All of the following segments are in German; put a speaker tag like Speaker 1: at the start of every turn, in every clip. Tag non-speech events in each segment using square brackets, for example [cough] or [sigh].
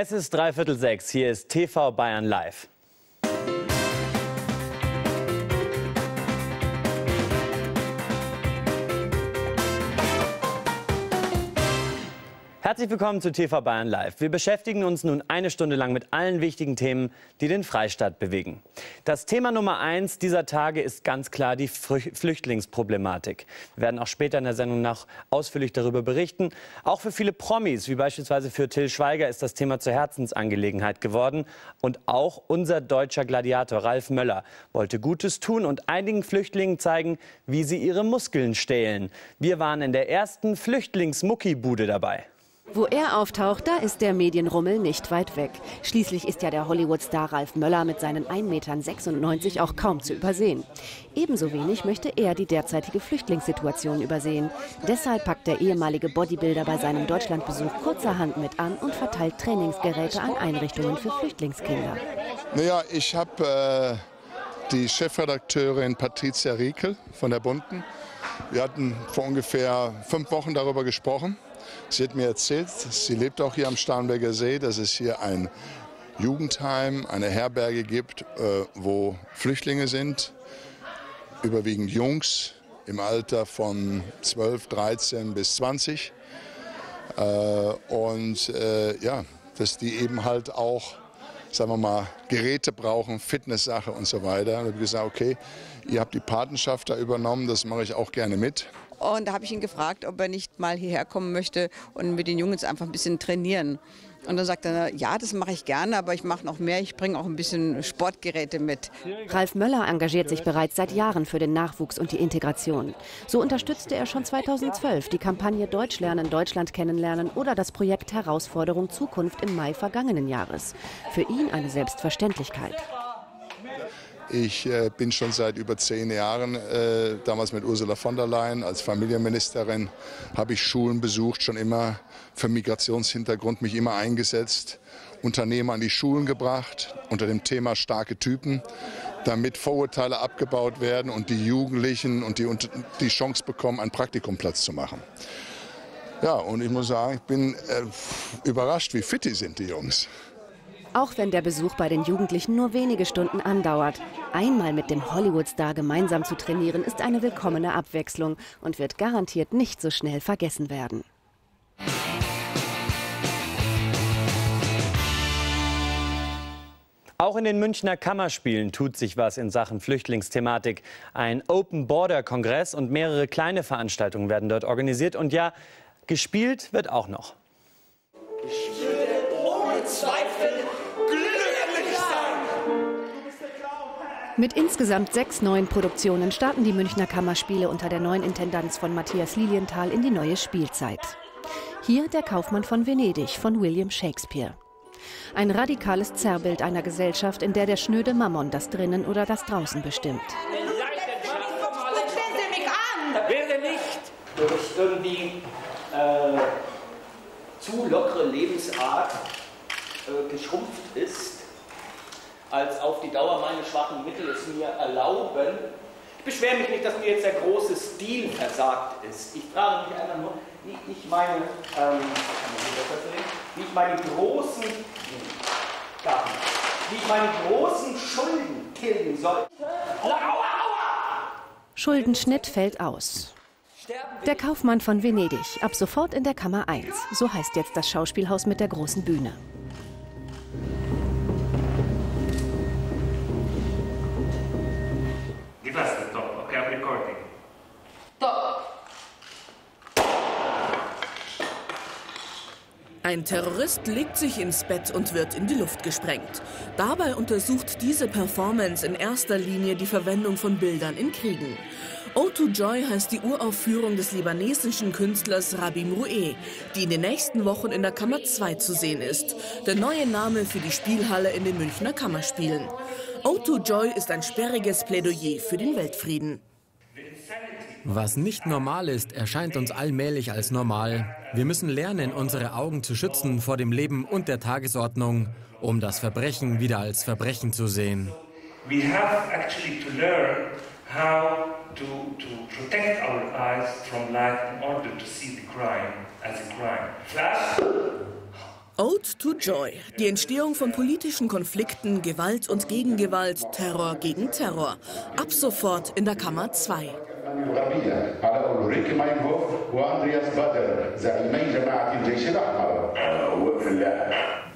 Speaker 1: Es ist dreiviertel sechs. Hier ist TV Bayern Live. Herzlich willkommen zu TV Bayern Live. Wir beschäftigen uns nun eine Stunde lang mit allen wichtigen Themen, die den Freistaat bewegen. Das Thema Nummer eins dieser Tage ist ganz klar die Flüchtlingsproblematik. Wir werden auch später in der Sendung noch ausführlich darüber berichten. Auch für viele Promis, wie beispielsweise für Till Schweiger, ist das Thema zur Herzensangelegenheit geworden. Und auch unser deutscher Gladiator Ralf Möller wollte Gutes tun und einigen Flüchtlingen zeigen, wie sie ihre Muskeln stählen. Wir waren in der ersten Flüchtlingsmuckibude dabei.
Speaker 2: Wo er auftaucht, da ist der Medienrummel nicht weit weg. Schließlich ist ja der Hollywood-Star Ralf Möller mit seinen 1,96 Metern auch kaum zu übersehen. Ebenso wenig möchte er die derzeitige Flüchtlingssituation übersehen. Deshalb packt der ehemalige Bodybuilder bei seinem Deutschlandbesuch kurzerhand mit an und verteilt Trainingsgeräte an Einrichtungen für Flüchtlingskinder.
Speaker 3: Naja, ich habe äh, die Chefredakteurin Patricia Riekel von der Bunten. Wir hatten vor ungefähr fünf Wochen darüber gesprochen. Sie hat mir erzählt, sie lebt auch hier am Starnberger See, dass es hier ein Jugendheim, eine Herberge gibt, äh, wo Flüchtlinge sind, überwiegend Jungs im Alter von 12, 13 bis 20. Äh, und äh, ja, dass die eben halt auch, sagen wir mal, Geräte brauchen, Fitnesssache und so weiter. Und ich habe gesagt, okay, ihr habt die Patenschaft da übernommen, das mache ich auch gerne mit.
Speaker 4: Und da habe ich ihn gefragt, ob er nicht mal hierher kommen möchte und mit den Jungs einfach ein bisschen trainieren. Und dann sagt er, ja, das mache ich gerne, aber ich mache noch mehr, ich bringe auch ein bisschen Sportgeräte mit.
Speaker 2: Ralf Möller engagiert sich bereits seit Jahren für den Nachwuchs und die Integration. So unterstützte er schon 2012 die Kampagne Deutsch lernen, Deutschland kennenlernen oder das Projekt Herausforderung Zukunft im Mai vergangenen Jahres. Für ihn eine Selbstverständlichkeit.
Speaker 3: Ich äh, bin schon seit über zehn Jahren, äh, damals mit Ursula von der Leyen als Familienministerin, habe ich Schulen besucht, schon immer für Migrationshintergrund mich immer eingesetzt, Unternehmer an die Schulen gebracht unter dem Thema starke Typen, damit Vorurteile abgebaut werden und die Jugendlichen und die, die Chance bekommen, einen Praktikumplatz zu machen. Ja, und ich muss sagen, ich bin äh, überrascht, wie fit die sind, die Jungs.
Speaker 2: Auch wenn der Besuch bei den Jugendlichen nur wenige Stunden andauert. Einmal mit dem Hollywood-Star gemeinsam zu trainieren, ist eine willkommene Abwechslung und wird garantiert nicht so schnell vergessen werden.
Speaker 1: Auch in den Münchner Kammerspielen tut sich was in Sachen Flüchtlingsthematik. Ein Open Border Kongress und mehrere kleine Veranstaltungen werden dort organisiert. Und ja, gespielt wird auch noch.
Speaker 5: Ich würde ohne Zweifel
Speaker 2: Mit insgesamt sechs neuen Produktionen starten die Münchner Kammerspiele unter der neuen Intendanz von Matthias Lilienthal in die neue Spielzeit. Hier der Kaufmann von Venedig von William Shakespeare. Ein radikales Zerrbild einer Gesellschaft, in der der schnöde Mammon das Drinnen oder das Draußen bestimmt.
Speaker 5: Will nicht durch irgendwie äh, zu lockere Lebensart äh, geschrumpft ist, als auf die Dauer meine schwachen Mittel es mir erlauben. Ich beschwere mich nicht, dass mir jetzt der große Stil versagt ist. Ich frage mich einfach nur, wie ich meine, ähm, wie ich meine großen, wie ich meine großen Schulden tilgen soll. Aua, aua!
Speaker 2: Schuldenschnitt fällt aus. Der Kaufmann von Venedig, ab sofort in der Kammer 1. So heißt jetzt das Schauspielhaus mit der großen Bühne.
Speaker 6: Ein Terrorist legt sich ins Bett und wird in die Luft gesprengt. Dabei untersucht diese Performance in erster Linie die Verwendung von Bildern in Kriegen. O2 Joy heißt die Uraufführung des libanesischen Künstlers Rabim Roué, die in den nächsten Wochen in der Kammer 2 zu sehen ist. Der neue Name für die Spielhalle in den Münchner Kammerspielen. O2 Joy ist ein sperriges Plädoyer für den Weltfrieden.
Speaker 7: Was nicht normal ist, erscheint uns allmählich als normal. Wir müssen lernen, unsere Augen zu schützen vor dem Leben und der Tagesordnung, um das Verbrechen wieder als Verbrechen zu sehen. We have actually to learn how to, to protect our eyes from light in order to see the crime as a crime. Flash.
Speaker 6: Ode to Joy. Die Entstehung von politischen Konflikten, Gewalt und Gegengewalt, Terror gegen Terror. Ab sofort in der Kammer 2.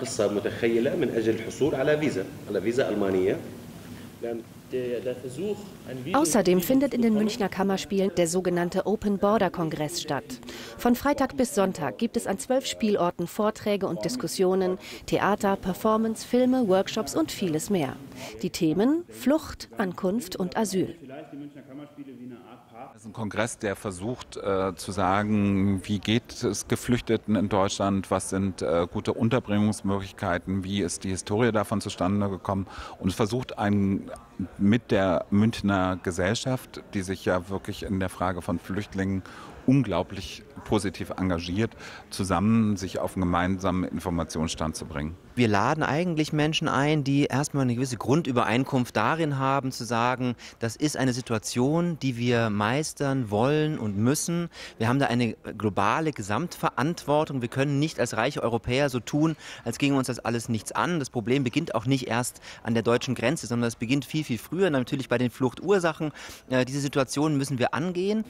Speaker 8: قصة متخيلة من أجل الحصول على فيزا على فيزا ألمانية
Speaker 2: Außerdem findet in den Münchner Kammerspielen der sogenannte Open Border Kongress statt. Von Freitag bis Sonntag gibt es an zwölf Spielorten Vorträge und Diskussionen, Theater, Performance, Filme, Workshops und vieles mehr. Die Themen Flucht, Ankunft und Asyl.
Speaker 9: Das ist ein Kongress, der versucht äh, zu sagen, wie geht es Geflüchteten in Deutschland, was sind äh, gute Unterbringungsmöglichkeiten, wie ist die Historie davon zustande gekommen? Und versucht ein, mit der Münchner Gesellschaft, die sich ja wirklich in der Frage von Flüchtlingen unglaublich positiv engagiert, zusammen sich auf einen gemeinsamen Informationsstand zu bringen.
Speaker 10: Wir laden eigentlich Menschen ein, die erstmal eine gewisse Grundübereinkunft darin haben, zu sagen, das ist eine Situation, die wir meistern wollen und müssen. Wir haben da eine globale Gesamtverantwortung. Wir können nicht als reiche Europäer so tun, als ginge uns das alles nichts an. Das Problem beginnt auch nicht erst an der deutschen Grenze, sondern es beginnt viel, viel früher, natürlich bei den Fluchtursachen. Äh, diese Situation müssen wir angehen.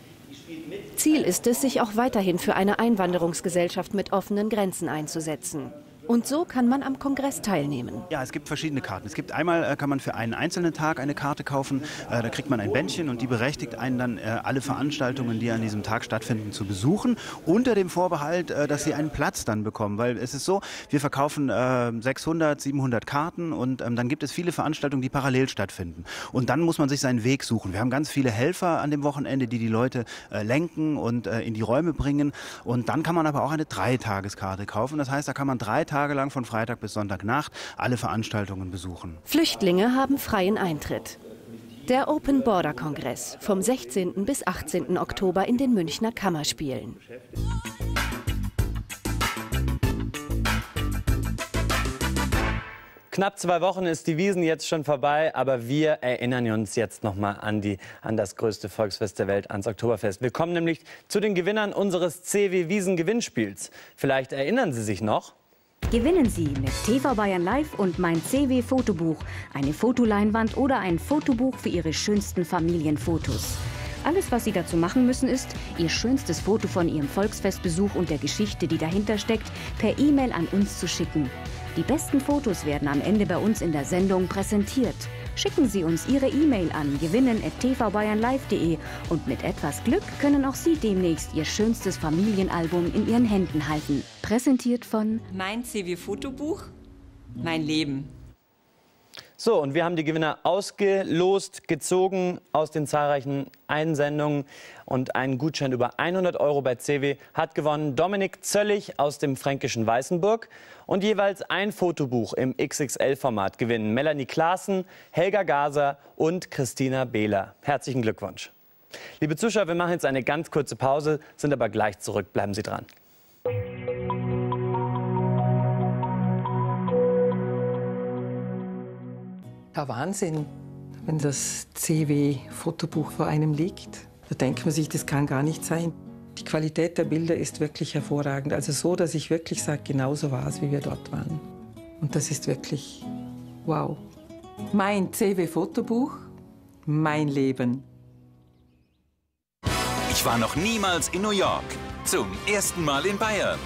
Speaker 2: Ziel ist es, sich auch weiterhin für eine Einwanderungsgesellschaft mit offenen Grenzen einzusetzen. Und so kann man am Kongress teilnehmen.
Speaker 11: Ja, es gibt verschiedene Karten. Es gibt einmal, äh, kann man für einen einzelnen Tag eine Karte kaufen. Äh, da kriegt man ein Bändchen und die berechtigt einen dann, äh, alle Veranstaltungen, die an diesem Tag stattfinden, zu besuchen. Unter dem Vorbehalt, dass sie einen Platz dann bekommen. Weil es ist so, wir verkaufen 600, 700 Karten und ähm, dann gibt es viele Veranstaltungen, die parallel stattfinden. Und dann muss man sich seinen Weg suchen. Wir haben ganz viele Helfer an dem Wochenende, die die Leute lenken und in die Räume bringen. Und dann kann man aber auch eine Dreitageskarte kaufen. Das heißt, da kann man drei Tage lang von Freitag bis Sonntagnacht alle Veranstaltungen besuchen.
Speaker 2: Flüchtlinge haben freien Eintritt. Der Open Border Kongress vom 16. bis 18. Oktober in den Münchner Kammerspielen.
Speaker 1: Knapp zwei Wochen ist die Wiesen jetzt schon vorbei, aber wir erinnern uns jetzt noch mal an, die, an das größte Volksfest der Welt, ans Oktoberfest. Wir kommen nämlich zu den Gewinnern unseres CW Wiesen Gewinnspiels. Vielleicht erinnern Sie sich noch?
Speaker 12: Gewinnen Sie mit TV Bayern Live und mein CW Fotobuch eine Fotoleinwand oder ein Fotobuch für Ihre schönsten Familienfotos. Alles, was Sie dazu machen müssen, ist, Ihr schönstes Foto von Ihrem Volksfestbesuch und der Geschichte, die dahinter steckt, per E-Mail an uns zu schicken. Die besten Fotos werden am Ende bei uns in der Sendung präsentiert. Schicken Sie uns Ihre E-Mail an gewinnen.tvbayernlive.de und mit etwas Glück können auch Sie demnächst Ihr schönstes Familienalbum in Ihren Händen halten. Präsentiert von
Speaker 13: Mein CW-Fotobuch, mein Leben.
Speaker 1: So, und wir haben die Gewinner ausgelost, gezogen aus den zahlreichen Einsendungen. Und einen Gutschein über 100 Euro bei CW hat gewonnen Dominik Zöllig aus dem fränkischen Weißenburg. Und jeweils ein Fotobuch im XXL-Format gewinnen Melanie Klaassen, Helga Gaser und Christina Behler. Herzlichen Glückwunsch. Liebe Zuschauer, wir machen jetzt eine ganz kurze Pause, sind aber gleich zurück. Bleiben Sie dran.
Speaker 14: Ja, Wahnsinn, wenn das CW-Fotobuch vor einem liegt. Da denkt man sich, das kann gar nicht sein. Die Qualität der Bilder ist wirklich hervorragend. Also so, dass ich wirklich sage, genauso war es, wie wir dort waren. Und das ist wirklich wow. Mein CW-Fotobuch, mein Leben.
Speaker 15: Ich war noch niemals in New York. Zum ersten Mal in Bayern.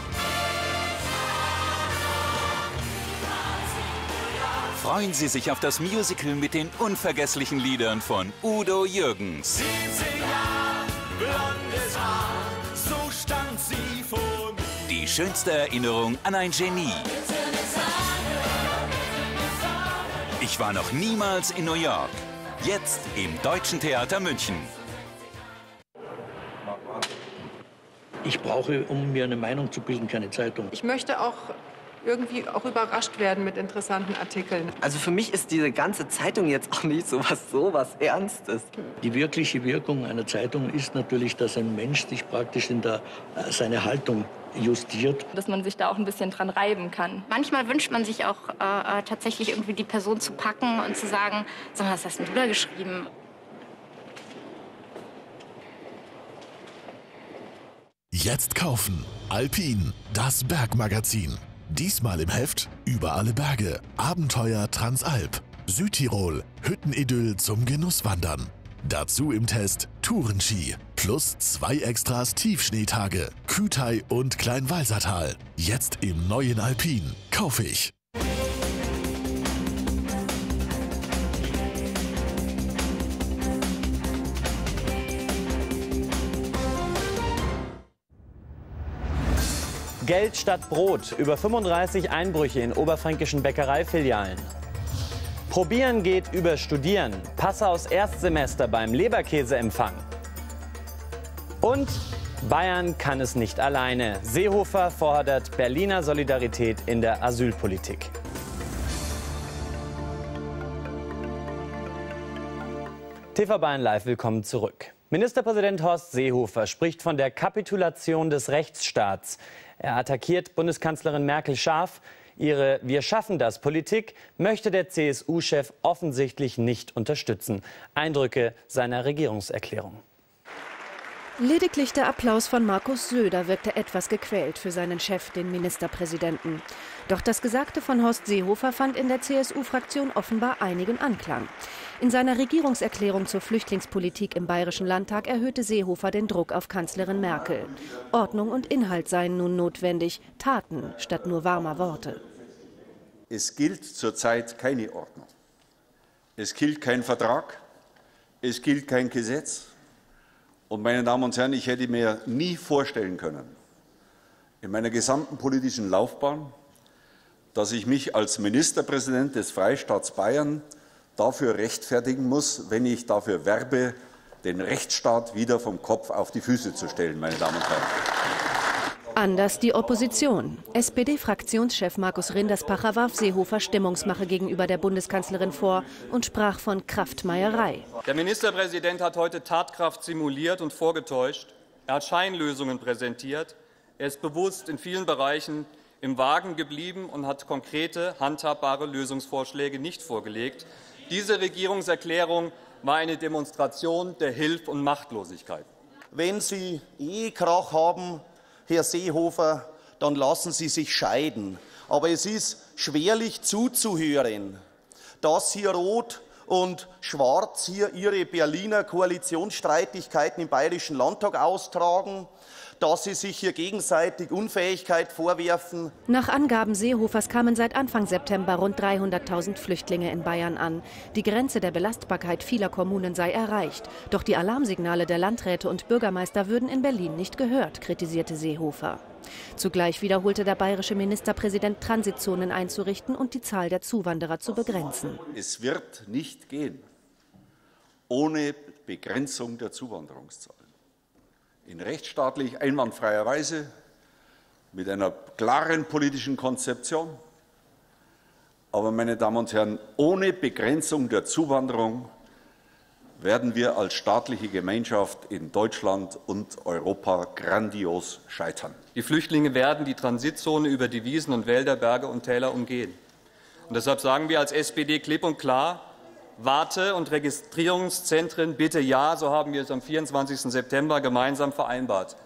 Speaker 15: Freuen Sie sich auf das Musical mit den unvergesslichen Liedern von Udo Jürgens. blondes Haar, so stand sie vor mir. Die schönste Erinnerung an ein Genie. Ich war noch niemals in New York. Jetzt im Deutschen Theater München.
Speaker 16: Ich brauche, um mir eine Meinung zu bilden, keine Zeitung.
Speaker 17: Ich möchte auch irgendwie auch überrascht werden mit interessanten Artikeln.
Speaker 18: Also für mich ist diese ganze Zeitung jetzt auch nicht so was, so was Ernstes.
Speaker 16: Die wirkliche Wirkung einer Zeitung ist natürlich, dass ein Mensch sich praktisch in der, äh, seine Haltung justiert.
Speaker 19: Dass man sich da auch ein bisschen dran reiben kann. Manchmal wünscht man sich auch äh, äh tatsächlich irgendwie die Person zu packen und zu sagen, sag mal, was hast denn du da geschrieben?
Speaker 20: Jetzt kaufen. Alpin, das Bergmagazin. Diesmal im Heft über alle Berge, Abenteuer Transalp, Südtirol, Hüttenidyll zum Genusswandern. Dazu im Test Tourenski plus zwei Extras Tiefschneetage, Kütai und Kleinwalsertal. Jetzt im neuen Alpin. Kaufe ich.
Speaker 1: Geld statt Brot. Über 35 Einbrüche in oberfränkischen Bäckereifilialen. Probieren geht über Studieren. Passaus Erstsemester beim Leberkäseempfang. Und Bayern kann es nicht alleine. Seehofer fordert Berliner Solidarität in der Asylpolitik. TV Bayern Live, willkommen zurück. Ministerpräsident Horst Seehofer spricht von der Kapitulation des Rechtsstaats. Er attackiert Bundeskanzlerin Merkel scharf. Ihre Wir schaffen das Politik möchte der CSU-Chef offensichtlich nicht unterstützen. Eindrücke seiner Regierungserklärung.
Speaker 2: Lediglich der Applaus von Markus Söder wirkte etwas gequält für seinen Chef, den Ministerpräsidenten. Doch das Gesagte von Horst Seehofer fand in der CSU-Fraktion offenbar einigen Anklang. In seiner Regierungserklärung zur Flüchtlingspolitik im Bayerischen Landtag erhöhte Seehofer den Druck auf Kanzlerin Merkel. Ordnung und Inhalt seien nun notwendig, Taten statt nur warmer Worte.
Speaker 21: Es gilt zurzeit keine Ordnung. Es gilt kein Vertrag. Es gilt kein Gesetz. Und meine Damen und Herren, ich hätte mir nie vorstellen können, in meiner gesamten politischen Laufbahn, dass ich mich als Ministerpräsident des Freistaats Bayern dafür rechtfertigen muss, wenn ich dafür werbe, den Rechtsstaat wieder vom Kopf auf die Füße zu stellen, meine Damen und Herren.
Speaker 2: Anders die Opposition. SPD-Fraktionschef Markus Rinderspacher warf Seehofer Stimmungsmache gegenüber der Bundeskanzlerin vor und sprach von Kraftmeierei.
Speaker 22: Der Ministerpräsident hat heute Tatkraft simuliert und vorgetäuscht. Er hat Scheinlösungen präsentiert. Er ist bewusst in vielen Bereichen im Wagen geblieben und hat konkrete, handhabbare Lösungsvorschläge nicht vorgelegt. Diese Regierungserklärung war eine Demonstration der Hilf- und Machtlosigkeit.
Speaker 23: Wenn Sie Ehekrach haben, Herr Seehofer, dann lassen Sie sich scheiden. Aber es ist schwerlich zuzuhören, dass hier Rot und Schwarz hier ihre Berliner Koalitionsstreitigkeiten im Bayerischen Landtag austragen dass sie sich hier gegenseitig Unfähigkeit vorwerfen.
Speaker 2: Nach Angaben Seehofers kamen seit Anfang September rund 300.000 Flüchtlinge in Bayern an. Die Grenze der Belastbarkeit vieler Kommunen sei erreicht. Doch die Alarmsignale der Landräte und Bürgermeister würden in Berlin nicht gehört, kritisierte Seehofer. Zugleich wiederholte der bayerische Ministerpräsident, Transitzonen einzurichten und die Zahl der Zuwanderer zu begrenzen.
Speaker 21: Es wird nicht gehen ohne Begrenzung der Zuwanderungszahl in rechtsstaatlich einwandfreier Weise mit einer klaren politischen Konzeption. Aber, meine Damen und Herren, ohne Begrenzung der Zuwanderung werden wir als staatliche Gemeinschaft in Deutschland und Europa grandios scheitern.
Speaker 22: Die Flüchtlinge werden die Transitzone über die Wiesen und Wälder, Berge und Täler umgehen. Und deshalb sagen wir als SPD klipp und klar, Warte- und Registrierungszentren bitte ja, so haben wir es am 24. September gemeinsam vereinbart.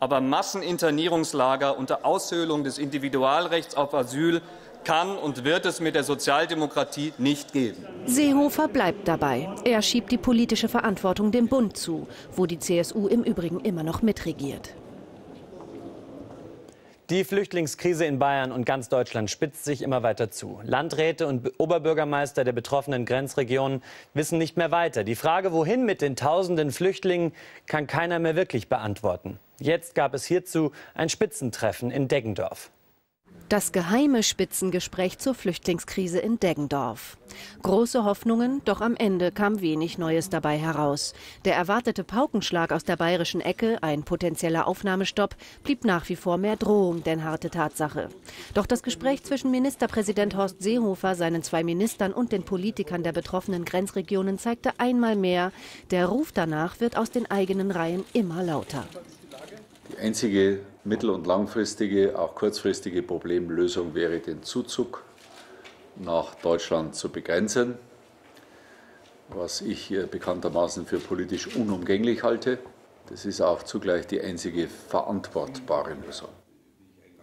Speaker 22: Aber Masseninternierungslager unter Aushöhlung des Individualrechts auf Asyl kann und wird es mit der Sozialdemokratie nicht geben.
Speaker 2: Seehofer bleibt dabei. Er schiebt die politische Verantwortung dem Bund zu, wo die CSU im Übrigen immer noch mitregiert.
Speaker 1: Die Flüchtlingskrise in Bayern und ganz Deutschland spitzt sich immer weiter zu. Landräte und Oberbürgermeister der betroffenen Grenzregionen wissen nicht mehr weiter. Die Frage, wohin mit den tausenden Flüchtlingen, kann keiner mehr wirklich beantworten. Jetzt gab es hierzu ein Spitzentreffen in Deggendorf.
Speaker 2: Das geheime Spitzengespräch zur Flüchtlingskrise in Deggendorf. Große Hoffnungen, doch am Ende kam wenig Neues dabei heraus. Der erwartete Paukenschlag aus der bayerischen Ecke, ein potenzieller Aufnahmestopp, blieb nach wie vor mehr Drohung denn harte Tatsache. Doch das Gespräch zwischen Ministerpräsident Horst Seehofer, seinen zwei Ministern und den Politikern der betroffenen Grenzregionen zeigte einmal mehr, der Ruf danach wird aus den eigenen Reihen immer lauter.
Speaker 21: Die einzige mittel- und langfristige, auch kurzfristige Problemlösung wäre, den Zuzug nach Deutschland zu begrenzen, was ich bekanntermaßen für politisch unumgänglich halte. Das ist auch zugleich die einzige verantwortbare Lösung.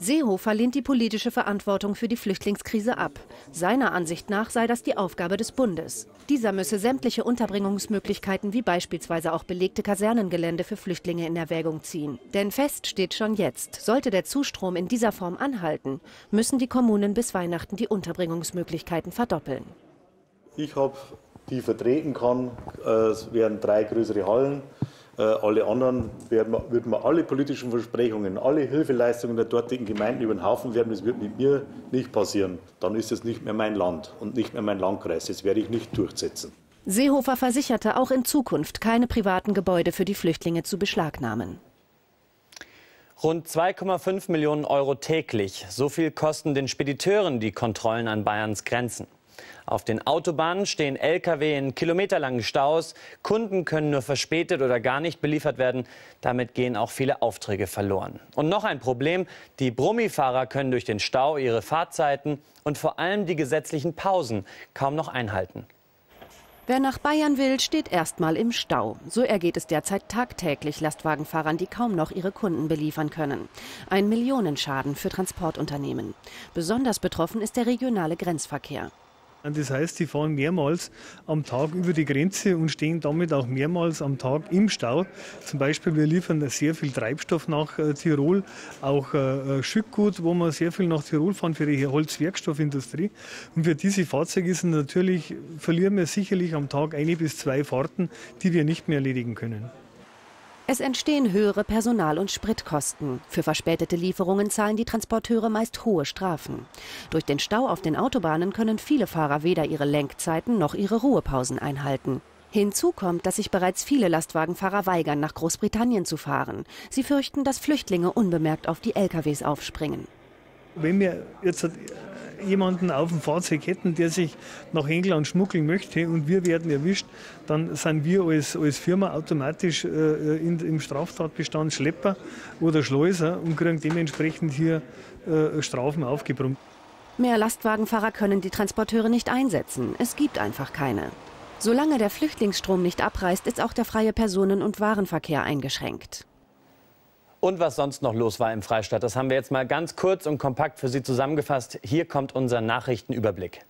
Speaker 2: Seehofer lehnt die politische Verantwortung für die Flüchtlingskrise ab. Seiner Ansicht nach sei das die Aufgabe des Bundes. Dieser müsse sämtliche Unterbringungsmöglichkeiten wie beispielsweise auch belegte Kasernengelände für Flüchtlinge in Erwägung ziehen. Denn fest steht schon jetzt, sollte der Zustrom in dieser Form anhalten, müssen die Kommunen bis Weihnachten die Unterbringungsmöglichkeiten verdoppeln.
Speaker 24: Ich habe die vertreten kann, es werden drei größere Hallen. Äh, alle anderen werden, würden wir alle politischen Versprechungen, alle Hilfeleistungen der dortigen Gemeinden über den Haufen werden. Das wird mit mir nicht passieren. Dann ist es nicht mehr mein Land und nicht mehr mein Landkreis. Das werde ich nicht durchsetzen.
Speaker 2: Seehofer versicherte, auch in Zukunft keine privaten Gebäude für die Flüchtlinge zu beschlagnahmen.
Speaker 1: Rund 2,5 Millionen Euro täglich. So viel kosten den Spediteuren die Kontrollen an Bayerns Grenzen. Auf den Autobahnen stehen Lkw in kilometerlangen Staus. Kunden können nur verspätet oder gar nicht beliefert werden. Damit gehen auch viele Aufträge verloren. Und noch ein Problem. Die Brummifahrer können durch den Stau ihre Fahrzeiten und vor allem die gesetzlichen Pausen kaum noch einhalten.
Speaker 2: Wer nach Bayern will, steht erstmal im Stau. So ergeht es derzeit tagtäglich Lastwagenfahrern, die kaum noch ihre Kunden beliefern können. Ein Millionenschaden für Transportunternehmen. Besonders betroffen ist der regionale Grenzverkehr.
Speaker 25: Das heißt, sie fahren mehrmals am Tag über die Grenze und stehen damit auch mehrmals am Tag im Stau. Zum Beispiel, wir liefern sehr viel Treibstoff nach äh, Tirol, auch äh, äh, Schüttgut, wo wir sehr viel nach Tirol fahren für die Holzwerkstoffindustrie. Und für diese Fahrzeuge ist natürlich, verlieren wir sicherlich am Tag eine bis zwei Fahrten, die wir nicht mehr erledigen können.
Speaker 2: Es entstehen höhere Personal- und Spritkosten. Für verspätete Lieferungen zahlen die Transporteure meist hohe Strafen. Durch den Stau auf den Autobahnen können viele Fahrer weder ihre Lenkzeiten noch ihre Ruhepausen einhalten. Hinzu kommt, dass sich bereits viele Lastwagenfahrer weigern, nach Großbritannien zu fahren. Sie fürchten, dass Flüchtlinge unbemerkt auf die LKWs aufspringen.
Speaker 25: Wenn wir jetzt jemanden auf dem Fahrzeug hätten, der sich nach England schmuggeln möchte und wir werden erwischt, dann sind wir als, als Firma automatisch äh, in, im Straftatbestand Schlepper oder Schleuser und kriegen dementsprechend hier äh, Strafen aufgebrummt.
Speaker 2: Mehr Lastwagenfahrer können die Transporteure nicht einsetzen. Es gibt einfach keine. Solange der Flüchtlingsstrom nicht abreißt, ist auch der freie Personen- und Warenverkehr eingeschränkt.
Speaker 1: Und was sonst noch los war im Freistaat, das haben wir jetzt mal ganz kurz und kompakt für Sie zusammengefasst. Hier kommt unser Nachrichtenüberblick.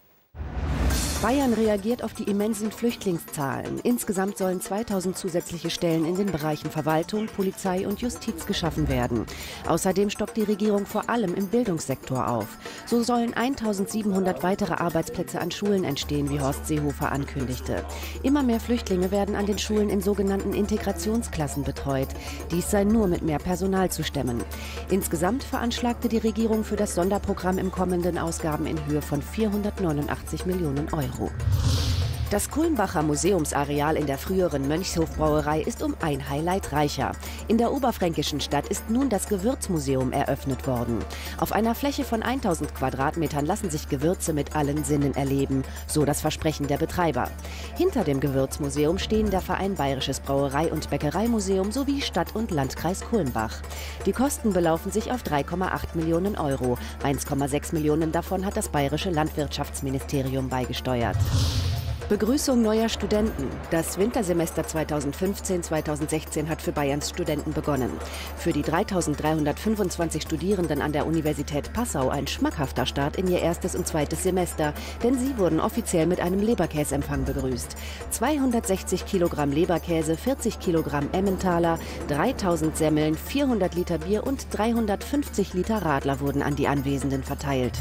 Speaker 2: Bayern reagiert auf die immensen Flüchtlingszahlen. Insgesamt sollen 2000 zusätzliche Stellen in den Bereichen Verwaltung, Polizei und Justiz geschaffen werden. Außerdem stockt die Regierung vor allem im Bildungssektor auf. So sollen 1700 weitere Arbeitsplätze an Schulen entstehen, wie Horst Seehofer ankündigte. Immer mehr Flüchtlinge werden an den Schulen in sogenannten Integrationsklassen betreut. Dies sei nur mit mehr Personal zu stemmen. Insgesamt veranschlagte die Regierung für das Sonderprogramm im kommenden Ausgaben in Höhe von 489 Millionen Euro. Euro. Das Kulmbacher Museumsareal in der früheren Mönchshofbrauerei ist um ein Highlight reicher. In der oberfränkischen Stadt ist nun das Gewürzmuseum eröffnet worden. Auf einer Fläche von 1000 Quadratmetern lassen sich Gewürze mit allen Sinnen erleben, so das Versprechen der Betreiber. Hinter dem Gewürzmuseum stehen der Verein Bayerisches Brauerei- und Bäckereimuseum sowie Stadt- und Landkreis Kulmbach. Die Kosten belaufen sich auf 3,8 Millionen Euro. 1,6 Millionen davon hat das Bayerische Landwirtschaftsministerium beigesteuert. Begrüßung neuer Studenten. Das Wintersemester 2015-2016 hat für Bayerns Studenten begonnen. Für die 3325 Studierenden an der Universität Passau ein schmackhafter Start in ihr erstes und zweites Semester, denn sie wurden offiziell mit einem Leberkäsempfang begrüßt. 260 Kilogramm Leberkäse, 40 Kilogramm Emmentaler, 3000 Semmeln, 400 Liter Bier und 350 Liter Radler wurden an die Anwesenden verteilt.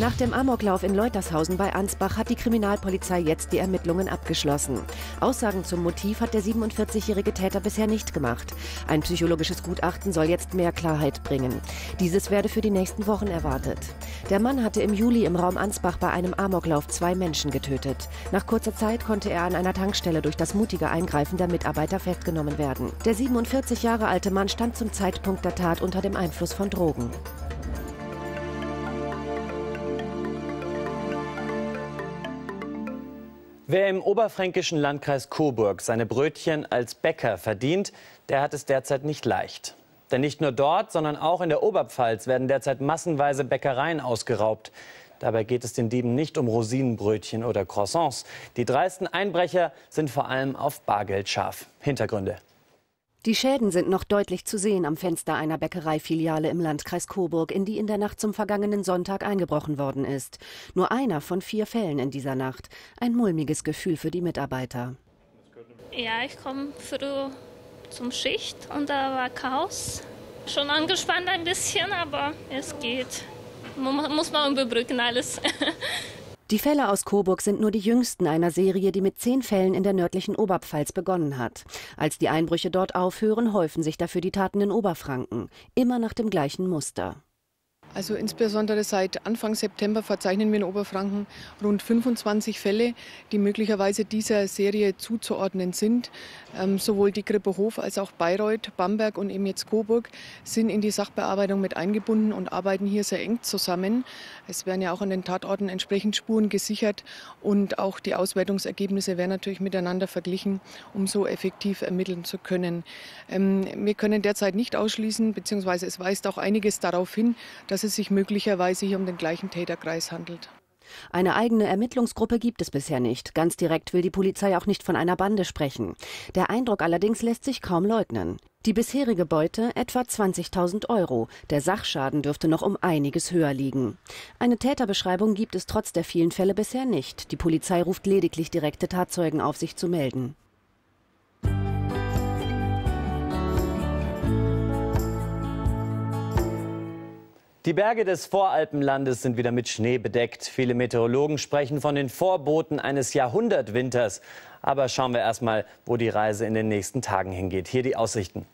Speaker 2: Nach dem Amoklauf in Leutershausen bei Ansbach hat die Kriminalpolizei jetzt die Ermittlungen abgeschlossen. Aussagen zum Motiv hat der 47-jährige Täter bisher nicht gemacht. Ein psychologisches Gutachten soll jetzt mehr Klarheit bringen. Dieses werde für die nächsten Wochen erwartet. Der Mann hatte im Juli im Raum Ansbach bei einem Amoklauf zwei Menschen getötet. Nach kurzer Zeit konnte er an einer Tankstelle durch das mutige Eingreifen der Mitarbeiter festgenommen werden. Der 47 Jahre alte Mann stand zum Zeitpunkt der Tat unter dem Einfluss von Drogen.
Speaker 1: Wer im oberfränkischen Landkreis Coburg seine Brötchen als Bäcker verdient, der hat es derzeit nicht leicht. Denn nicht nur dort, sondern auch in der Oberpfalz werden derzeit massenweise Bäckereien ausgeraubt. Dabei geht es den Dieben nicht um Rosinenbrötchen oder Croissants. Die dreisten Einbrecher sind vor allem auf Bargeld scharf. Hintergründe.
Speaker 2: Die Schäden sind noch deutlich zu sehen am Fenster einer Bäckereifiliale im Landkreis Coburg, in die in der Nacht zum vergangenen Sonntag eingebrochen worden ist. Nur einer von vier Fällen in dieser Nacht. Ein mulmiges Gefühl für die Mitarbeiter.
Speaker 26: Ja, ich komme früh zum Schicht und da war Chaos. Schon angespannt ein bisschen, aber es geht. Muss man überbrücken alles. [laughs]
Speaker 2: Die Fälle aus Coburg sind nur die jüngsten einer Serie, die mit zehn Fällen in der nördlichen Oberpfalz begonnen hat. Als die Einbrüche dort aufhören, häufen sich dafür die Taten in Oberfranken. Immer nach dem gleichen Muster.
Speaker 17: Also insbesondere seit Anfang September verzeichnen wir in Oberfranken rund 25 Fälle, die möglicherweise dieser Serie zuzuordnen sind. Ähm, sowohl die Krippe Hof als auch Bayreuth, Bamberg und eben jetzt Coburg sind in die Sachbearbeitung mit eingebunden und arbeiten hier sehr eng zusammen. Es werden ja auch an den Tatorten entsprechend Spuren gesichert und auch die Auswertungsergebnisse werden natürlich miteinander verglichen, um so effektiv ermitteln zu können. Ähm, wir können derzeit nicht ausschließen, beziehungsweise es weist auch einiges darauf hin, dass dass es sich möglicherweise hier um den gleichen Täterkreis handelt.
Speaker 2: Eine eigene Ermittlungsgruppe gibt es bisher nicht. Ganz direkt will die Polizei auch nicht von einer Bande sprechen. Der Eindruck allerdings lässt sich kaum leugnen. Die bisherige Beute etwa 20.000 Euro. Der Sachschaden dürfte noch um einiges höher liegen. Eine Täterbeschreibung gibt es trotz der vielen Fälle bisher nicht. Die Polizei ruft lediglich direkte Tatzeugen auf, sich zu melden.
Speaker 1: Die Berge des Voralpenlandes sind wieder mit Schnee bedeckt. Viele Meteorologen sprechen von den Vorboten eines Jahrhundertwinters. Aber schauen wir erst mal, wo die Reise in den nächsten Tagen hingeht. Hier die Aussichten.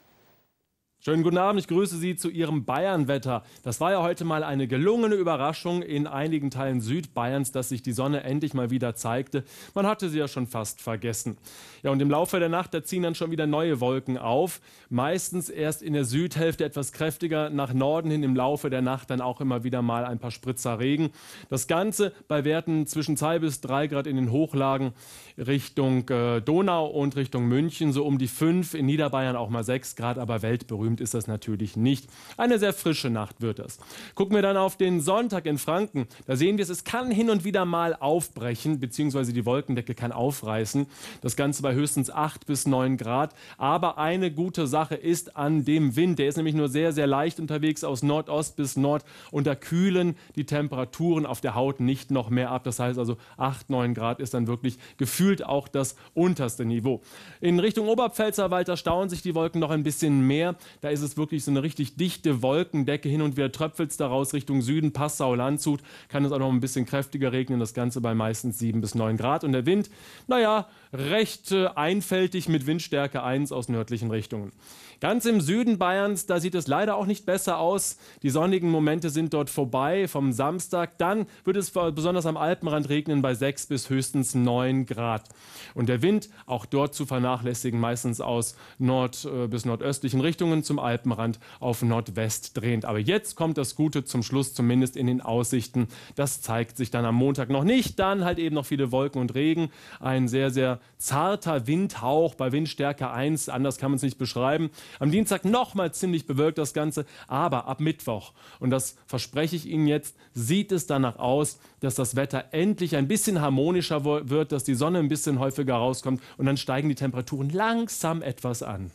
Speaker 27: Schönen guten Abend, ich grüße Sie zu Ihrem Bayernwetter. Das war ja heute mal eine gelungene Überraschung in einigen Teilen Südbayerns, dass sich die Sonne endlich mal wieder zeigte. Man hatte sie ja schon fast vergessen. Ja, und im Laufe der Nacht, da ziehen dann schon wieder neue Wolken auf. Meistens erst in der Südhälfte etwas kräftiger, nach Norden hin im Laufe der Nacht dann auch immer wieder mal ein paar Spritzer Regen. Das Ganze bei Werten zwischen 2 bis 3 Grad in den Hochlagen Richtung äh, Donau und Richtung München, so um die 5, in Niederbayern auch mal 6 Grad, aber weltberühmt Abend ist das natürlich nicht. Eine sehr frische Nacht wird es. Gucken wir dann auf den Sonntag in Franken. Da sehen wir es, es kann hin und wieder mal aufbrechen, beziehungsweise die Wolkendecke kann aufreißen. Das Ganze bei höchstens 8 bis 9 Grad. Aber eine gute Sache ist an dem Wind. Der ist nämlich nur sehr, sehr leicht unterwegs aus Nordost bis Nord. Und da kühlen die Temperaturen auf der Haut nicht noch mehr ab. Das heißt also 8, 9 Grad ist dann wirklich gefühlt auch das unterste Niveau. In Richtung Oberpfälzerwald, da stauen sich die Wolken noch ein bisschen mehr. Da ist es wirklich so eine richtig dichte Wolkendecke. Hin und wieder tröpfelt es daraus Richtung Süden, Passau, Landshut. Kann es auch noch ein bisschen kräftiger regnen. Das Ganze bei meistens 7 bis 9 Grad. Und der Wind, naja, recht äh, einfältig mit Windstärke 1 aus nördlichen Richtungen. Ganz im Süden Bayerns, da sieht es leider auch nicht besser aus. Die sonnigen Momente sind dort vorbei vom Samstag. Dann wird es besonders am Alpenrand regnen bei 6 bis höchstens 9 Grad. Und der Wind auch dort zu vernachlässigen, meistens aus nord- äh, bis nordöstlichen Richtungen zum Alpenrand auf Nordwest drehend. Aber jetzt kommt das Gute zum Schluss, zumindest in den Aussichten. Das zeigt sich dann am Montag noch nicht. Dann halt eben noch viele Wolken und Regen. Ein sehr, sehr zarter Windhauch bei Windstärke 1. Anders kann man es nicht beschreiben. Am Dienstag nochmal ziemlich bewölkt das Ganze, aber ab Mittwoch, und das verspreche ich Ihnen jetzt, sieht es danach aus, dass das Wetter endlich ein bisschen harmonischer wird, dass die Sonne ein bisschen häufiger rauskommt und dann steigen die Temperaturen langsam etwas an.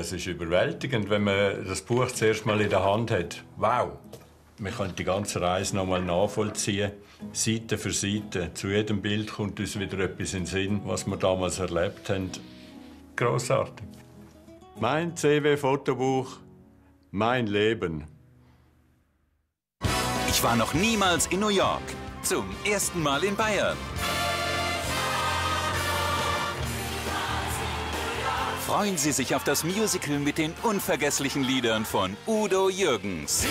Speaker 28: Es ist überwältigend, wenn man das Buch zuerst mal in der Hand hat. Wow! Man kann die ganze Reise noch mal nachvollziehen, Seite für Seite. Zu jedem Bild kommt uns wieder etwas in den Sinn, was wir damals erlebt haben. Großartig. Mein CW-Fotobuch, mein Leben.
Speaker 15: Ich war noch niemals in New York. Zum ersten Mal in Bayern. Freuen Sie sich auf das Musical mit den unvergesslichen Liedern von Udo Jürgens.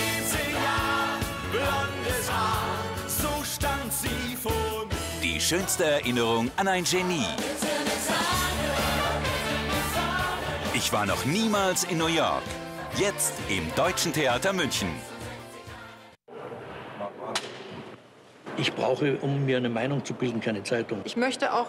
Speaker 15: blondes Haar, so stand sie vor mir. Die schönste Erinnerung an ein Genie. Ich war noch niemals in New York. Jetzt im Deutschen Theater München.
Speaker 16: Ich brauche, um mir eine Meinung zu bilden, keine Zeitung.
Speaker 17: Ich möchte auch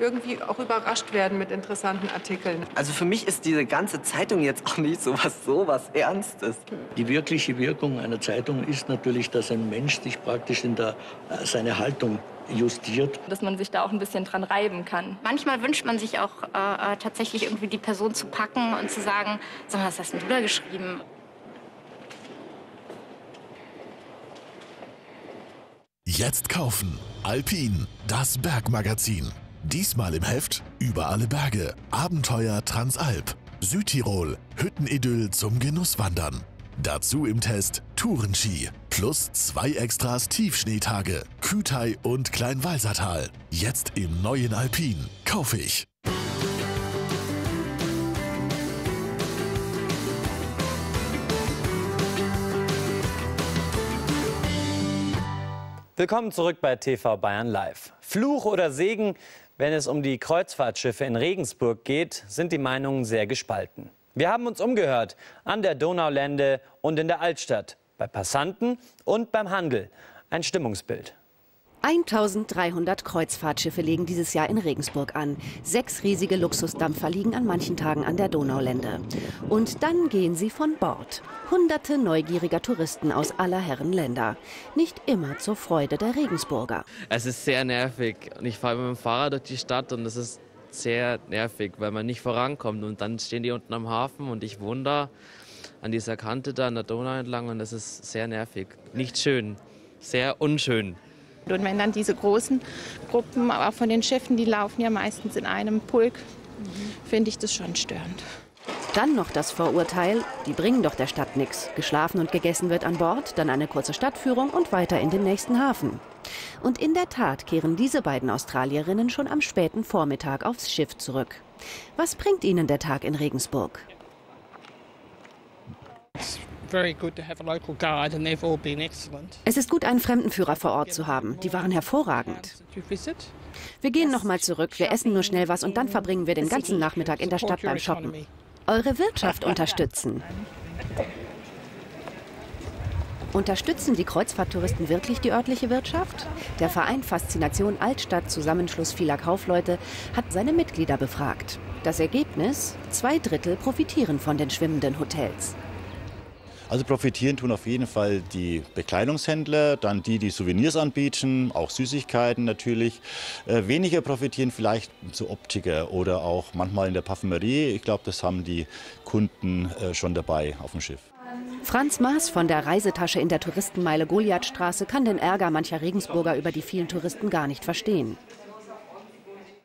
Speaker 29: irgendwie auch überrascht werden mit interessanten Artikeln.
Speaker 18: Also für mich ist diese ganze Zeitung jetzt auch nicht so was, so was Ernstes.
Speaker 16: Die wirkliche Wirkung einer Zeitung ist natürlich, dass ein Mensch sich praktisch in der, äh, seine Haltung justiert.
Speaker 19: Dass man sich da auch ein bisschen dran reiben kann. Manchmal wünscht man sich auch äh, äh tatsächlich irgendwie die Person zu packen und zu sagen, sag mal, was hast denn du da geschrieben?
Speaker 20: Jetzt kaufen. Alpin, das Bergmagazin. Diesmal im Heft über alle Berge, Abenteuer Transalp, Südtirol, Hüttenidyll zum Genusswandern. Dazu im Test Tourenski plus zwei Extras Tiefschneetage, Kütai und Kleinwalsertal. Jetzt im neuen Alpin. Kaufe ich.
Speaker 1: Willkommen zurück bei TV Bayern Live. Fluch oder Segen, wenn es um die Kreuzfahrtschiffe in Regensburg geht, sind die Meinungen sehr gespalten. Wir haben uns umgehört an der Donaulände und in der Altstadt, bei Passanten und beim Handel. Ein Stimmungsbild.
Speaker 2: 1300 Kreuzfahrtschiffe legen dieses Jahr in Regensburg an. Sechs riesige Luxusdampfer liegen an manchen Tagen an der Donaulände. Und dann gehen sie von Bord. Hunderte neugieriger Touristen aus aller Herren Länder. Nicht immer zur Freude der Regensburger.
Speaker 30: Es ist sehr nervig. Ich fahre mit dem Fahrrad durch die Stadt und es ist sehr nervig, weil man nicht vorankommt. Und dann stehen die unten am Hafen und ich wohne da an dieser Kante da an der Donau entlang und es ist sehr nervig. Nicht schön, sehr unschön.
Speaker 31: Und wenn dann diese großen Gruppen, auch von den Schiffen, die laufen ja meistens in einem Pulk, finde ich das schon störend.
Speaker 2: Dann noch das Vorurteil, die bringen doch der Stadt nichts. Geschlafen und gegessen wird an Bord, dann eine kurze Stadtführung und weiter in den nächsten Hafen. Und in der Tat kehren diese beiden Australierinnen schon am späten Vormittag aufs Schiff zurück. Was bringt ihnen der Tag in Regensburg? Es ist gut, einen Fremdenführer vor Ort zu haben. Die waren hervorragend. Wir gehen noch mal zurück. Wir essen nur schnell was und dann verbringen wir den ganzen Nachmittag in der Stadt beim Shoppen. Eure Wirtschaft unterstützen. Unterstützen die Kreuzfahrttouristen wirklich die örtliche Wirtschaft? Der Verein Faszination Altstadt, Zusammenschluss vieler Kaufleute, hat seine Mitglieder befragt. Das Ergebnis? Zwei Drittel profitieren von den schwimmenden Hotels.
Speaker 32: Also profitieren tun auf jeden Fall die Bekleidungshändler, dann die, die Souvenirs anbieten, auch Süßigkeiten natürlich. Äh, weniger profitieren vielleicht so Optiker oder auch manchmal in der Parfümerie. Ich glaube, das haben die Kunden äh, schon dabei auf dem Schiff.
Speaker 2: Franz Maas von der Reisetasche in der Touristenmeile Goliathstraße kann den Ärger mancher Regensburger über die vielen Touristen gar nicht verstehen.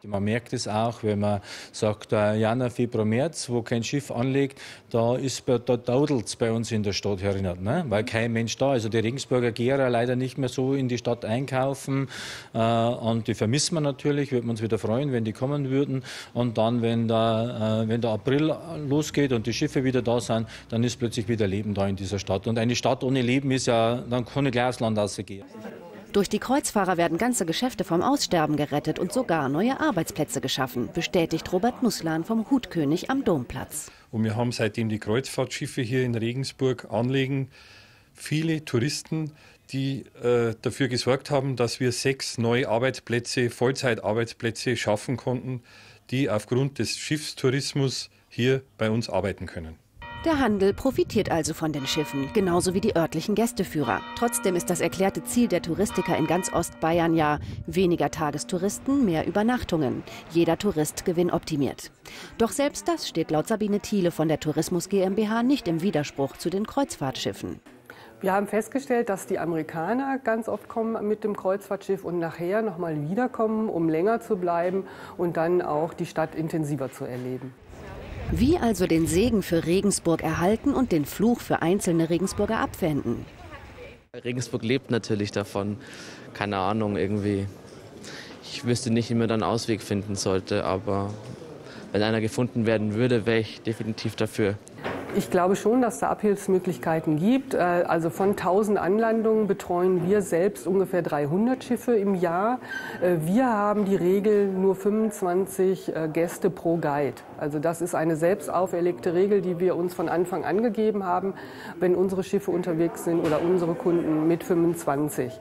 Speaker 33: Man merkt es auch, wenn man sagt, Januar, Februar, März, wo kein Schiff anlegt, da, ist, da daudelt es bei uns in der Stadt herinnen, ne? weil kein Mensch da ist. Also die Regensburger gehen leider nicht mehr so in die Stadt einkaufen äh, und die vermissen wir natürlich, würden wir uns wieder freuen, wenn die kommen würden. Und dann, wenn der, äh, wenn der April losgeht und die Schiffe wieder da sind, dann ist plötzlich wieder Leben da in dieser Stadt. Und eine Stadt ohne Leben ist ja, dann kann ich gleich aufs Land rausgehen.
Speaker 2: Durch die Kreuzfahrer werden ganze Geschäfte vom Aussterben gerettet und sogar neue Arbeitsplätze geschaffen, bestätigt Robert Nusslan vom Hutkönig am Domplatz.
Speaker 34: Und wir haben seitdem die Kreuzfahrtschiffe hier in Regensburg anlegen, viele Touristen, die äh, dafür gesorgt haben, dass wir sechs neue Arbeitsplätze, Vollzeitarbeitsplätze schaffen konnten, die aufgrund des Schiffstourismus hier bei uns arbeiten können.
Speaker 2: Der Handel profitiert also von den Schiffen, genauso wie die örtlichen Gästeführer. Trotzdem ist das erklärte Ziel der Touristiker in ganz Ostbayern ja weniger Tagestouristen, mehr Übernachtungen. Jeder Tourist gewinnoptimiert. Doch selbst das steht laut Sabine Thiele von der Tourismus GmbH nicht im Widerspruch zu den Kreuzfahrtschiffen.
Speaker 29: Wir haben festgestellt, dass die Amerikaner ganz oft kommen mit dem Kreuzfahrtschiff und nachher nochmal wiederkommen, um länger zu bleiben und dann auch die Stadt intensiver zu erleben.
Speaker 2: Wie also den Segen für Regensburg erhalten und den Fluch für einzelne Regensburger abwenden?
Speaker 30: Regensburg lebt natürlich davon. Keine Ahnung, irgendwie. Ich wüsste nicht, wie man dann einen Ausweg finden sollte, aber wenn einer gefunden werden würde, wäre ich definitiv dafür.
Speaker 29: Ich glaube schon, dass da Abhilfsmöglichkeiten gibt. Äh, also von 1000 Anlandungen betreuen wir selbst ungefähr 300 Schiffe im Jahr. Äh, wir haben die Regel nur 25 äh, Gäste pro Guide. Also das ist eine selbst auferlegte Regel, die wir uns von Anfang an gegeben haben, wenn unsere Schiffe unterwegs sind oder unsere Kunden mit 25.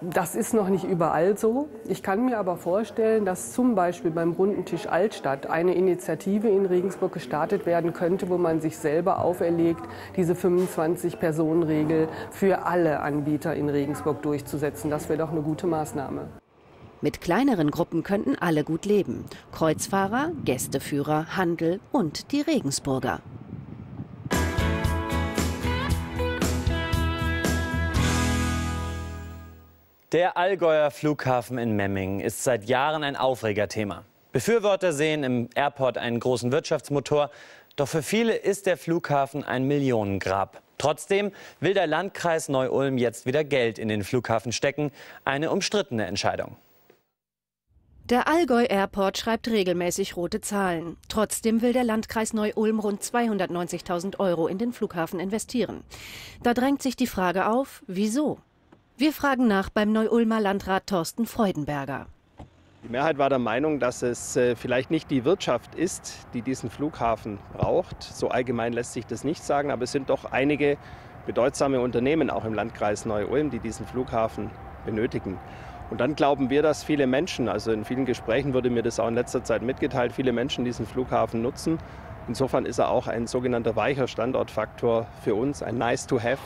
Speaker 29: Das ist noch nicht überall so. Ich kann mir aber vorstellen, dass zum Beispiel beim Runden Tisch Altstadt eine Initiative in Regensburg gestartet werden könnte, wo man sich selber auferlegt, diese 25-Personen-Regel für alle Anbieter in Regensburg durchzusetzen. Das wäre doch eine gute Maßnahme.
Speaker 2: Mit kleineren Gruppen könnten alle gut leben. Kreuzfahrer, Gästeführer, Handel und die Regensburger.
Speaker 1: Der Allgäuer Flughafen in Memmingen ist seit Jahren ein Aufregerthema. Befürworter sehen im Airport einen großen Wirtschaftsmotor, doch für viele ist der Flughafen ein Millionengrab. Trotzdem will der Landkreis Neu-Ulm jetzt wieder Geld in den Flughafen stecken, eine umstrittene Entscheidung.
Speaker 2: Der Allgäu Airport schreibt regelmäßig rote Zahlen. Trotzdem will der Landkreis Neu-Ulm rund 290.000 Euro in den Flughafen investieren. Da drängt sich die Frage auf, wieso? Wir fragen nach beim Neu-Ulmer Landrat Thorsten Freudenberger.
Speaker 35: Die Mehrheit war der Meinung, dass es äh, vielleicht nicht die Wirtschaft ist, die diesen Flughafen braucht. So allgemein lässt sich das nicht sagen, aber es sind doch einige bedeutsame Unternehmen auch im Landkreis Neu-Ulm, die diesen Flughafen benötigen. Und dann glauben wir, dass viele Menschen, also in vielen Gesprächen wurde mir das auch in letzter Zeit mitgeteilt, viele Menschen diesen Flughafen nutzen. Insofern ist er auch ein sogenannter weicher Standortfaktor für uns, ein Nice to Have.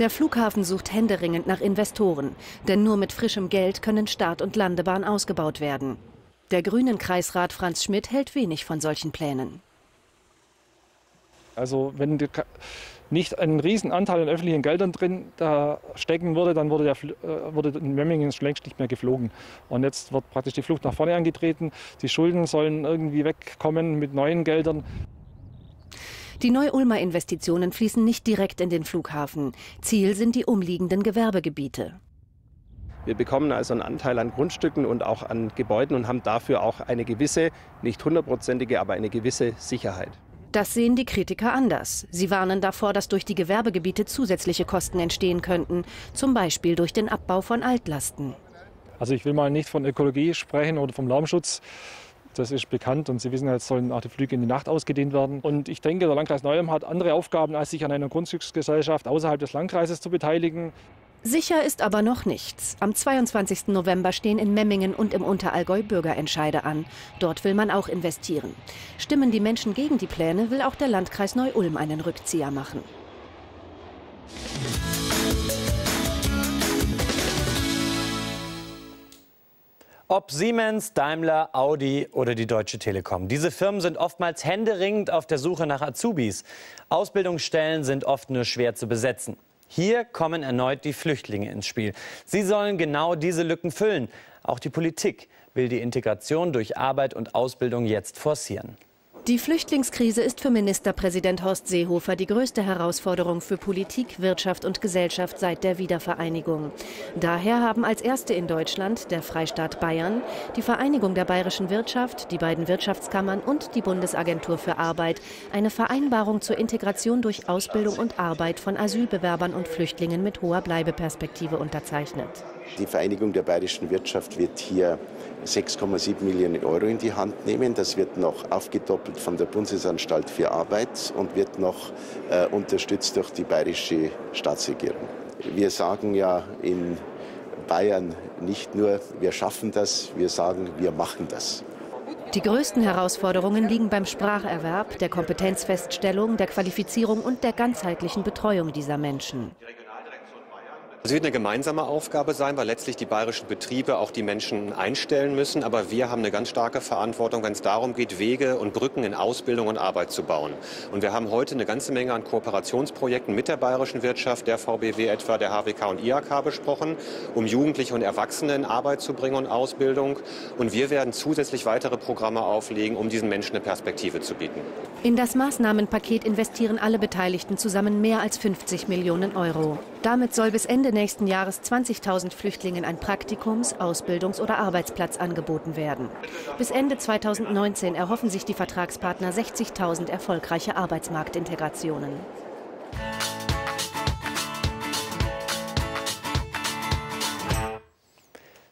Speaker 2: Der Flughafen sucht händeringend nach Investoren, denn nur mit frischem Geld können Start- und Landebahn ausgebaut werden. Der grünen Kreisrat Franz Schmidt hält wenig von solchen Plänen.
Speaker 36: Also wenn nicht ein Riesenanteil an öffentlichen Geldern drin da stecken würde, dann würde, der, äh, würde in Memmingen längst nicht mehr geflogen. Und jetzt wird praktisch die Flucht nach vorne angetreten. Die Schulden sollen irgendwie wegkommen mit neuen Geldern.
Speaker 2: Die Neu-Ulmer Investitionen fließen nicht direkt in den Flughafen. Ziel sind die umliegenden Gewerbegebiete.
Speaker 35: Wir bekommen also einen Anteil an Grundstücken und auch an Gebäuden und haben dafür auch eine gewisse, nicht hundertprozentige, aber eine gewisse Sicherheit.
Speaker 2: Das sehen die Kritiker anders. Sie warnen davor, dass durch die Gewerbegebiete zusätzliche Kosten entstehen könnten, zum Beispiel durch den Abbau von Altlasten.
Speaker 36: Also ich will mal nicht von Ökologie sprechen oder vom Lärmschutz. Das ist bekannt und Sie wissen, jetzt sollen auch die Flüge in die Nacht ausgedehnt werden. Und ich denke, der Landkreis Neu-Ulm hat andere Aufgaben, als sich an einer Grundstücksgesellschaft außerhalb des Landkreises zu beteiligen.
Speaker 2: Sicher ist aber noch nichts. Am 22. November stehen in Memmingen und im Unterallgäu Bürgerentscheide an. Dort will man auch investieren. Stimmen die Menschen gegen die Pläne, will auch der Landkreis Neu-Ulm einen Rückzieher machen.
Speaker 1: Ob Siemens, Daimler, Audi oder die Deutsche Telekom. Diese Firmen sind oftmals händeringend auf der Suche nach Azubis. Ausbildungsstellen sind oft nur schwer zu besetzen. Hier kommen erneut die Flüchtlinge ins Spiel. Sie sollen genau diese Lücken füllen. Auch die Politik will die Integration durch Arbeit und Ausbildung jetzt forcieren.
Speaker 2: Die Flüchtlingskrise ist für Ministerpräsident Horst Seehofer die größte Herausforderung für Politik, Wirtschaft und Gesellschaft seit der Wiedervereinigung. Daher haben als erste in Deutschland der Freistaat Bayern, die Vereinigung der bayerischen Wirtschaft, die beiden Wirtschaftskammern und die Bundesagentur für Arbeit eine Vereinbarung zur Integration durch Ausbildung und Arbeit von Asylbewerbern und Flüchtlingen mit hoher Bleibeperspektive unterzeichnet.
Speaker 37: Die Vereinigung der bayerischen Wirtschaft wird hier 6,7 Millionen Euro in die Hand nehmen. Das wird noch aufgedoppelt von der Bundesanstalt für Arbeit und wird noch äh, unterstützt durch die bayerische Staatsregierung. Wir sagen ja in Bayern nicht nur, wir schaffen das, wir sagen, wir machen das.
Speaker 2: Die größten Herausforderungen liegen beim Spracherwerb, der Kompetenzfeststellung, der Qualifizierung und der ganzheitlichen Betreuung dieser Menschen.
Speaker 38: Es wird eine gemeinsame Aufgabe sein, weil letztlich die bayerischen Betriebe auch die Menschen einstellen müssen. Aber wir haben eine ganz starke Verantwortung, wenn es darum geht, Wege und Brücken in Ausbildung und Arbeit zu bauen. Und wir haben heute eine ganze Menge an Kooperationsprojekten mit der bayerischen Wirtschaft, der VBW etwa, der HWK und IHK besprochen, um Jugendliche und Erwachsene in Arbeit zu bringen und Ausbildung. Und wir werden zusätzlich weitere Programme auflegen, um diesen Menschen eine Perspektive zu bieten.
Speaker 2: In das Maßnahmenpaket investieren alle Beteiligten zusammen mehr als 50 Millionen Euro. Damit soll bis Ende nächsten Jahres 20.000 Flüchtlingen ein Praktikums-, Ausbildungs- oder Arbeitsplatz angeboten werden. Bis Ende 2019 erhoffen sich die Vertragspartner 60.000 erfolgreiche Arbeitsmarktintegrationen.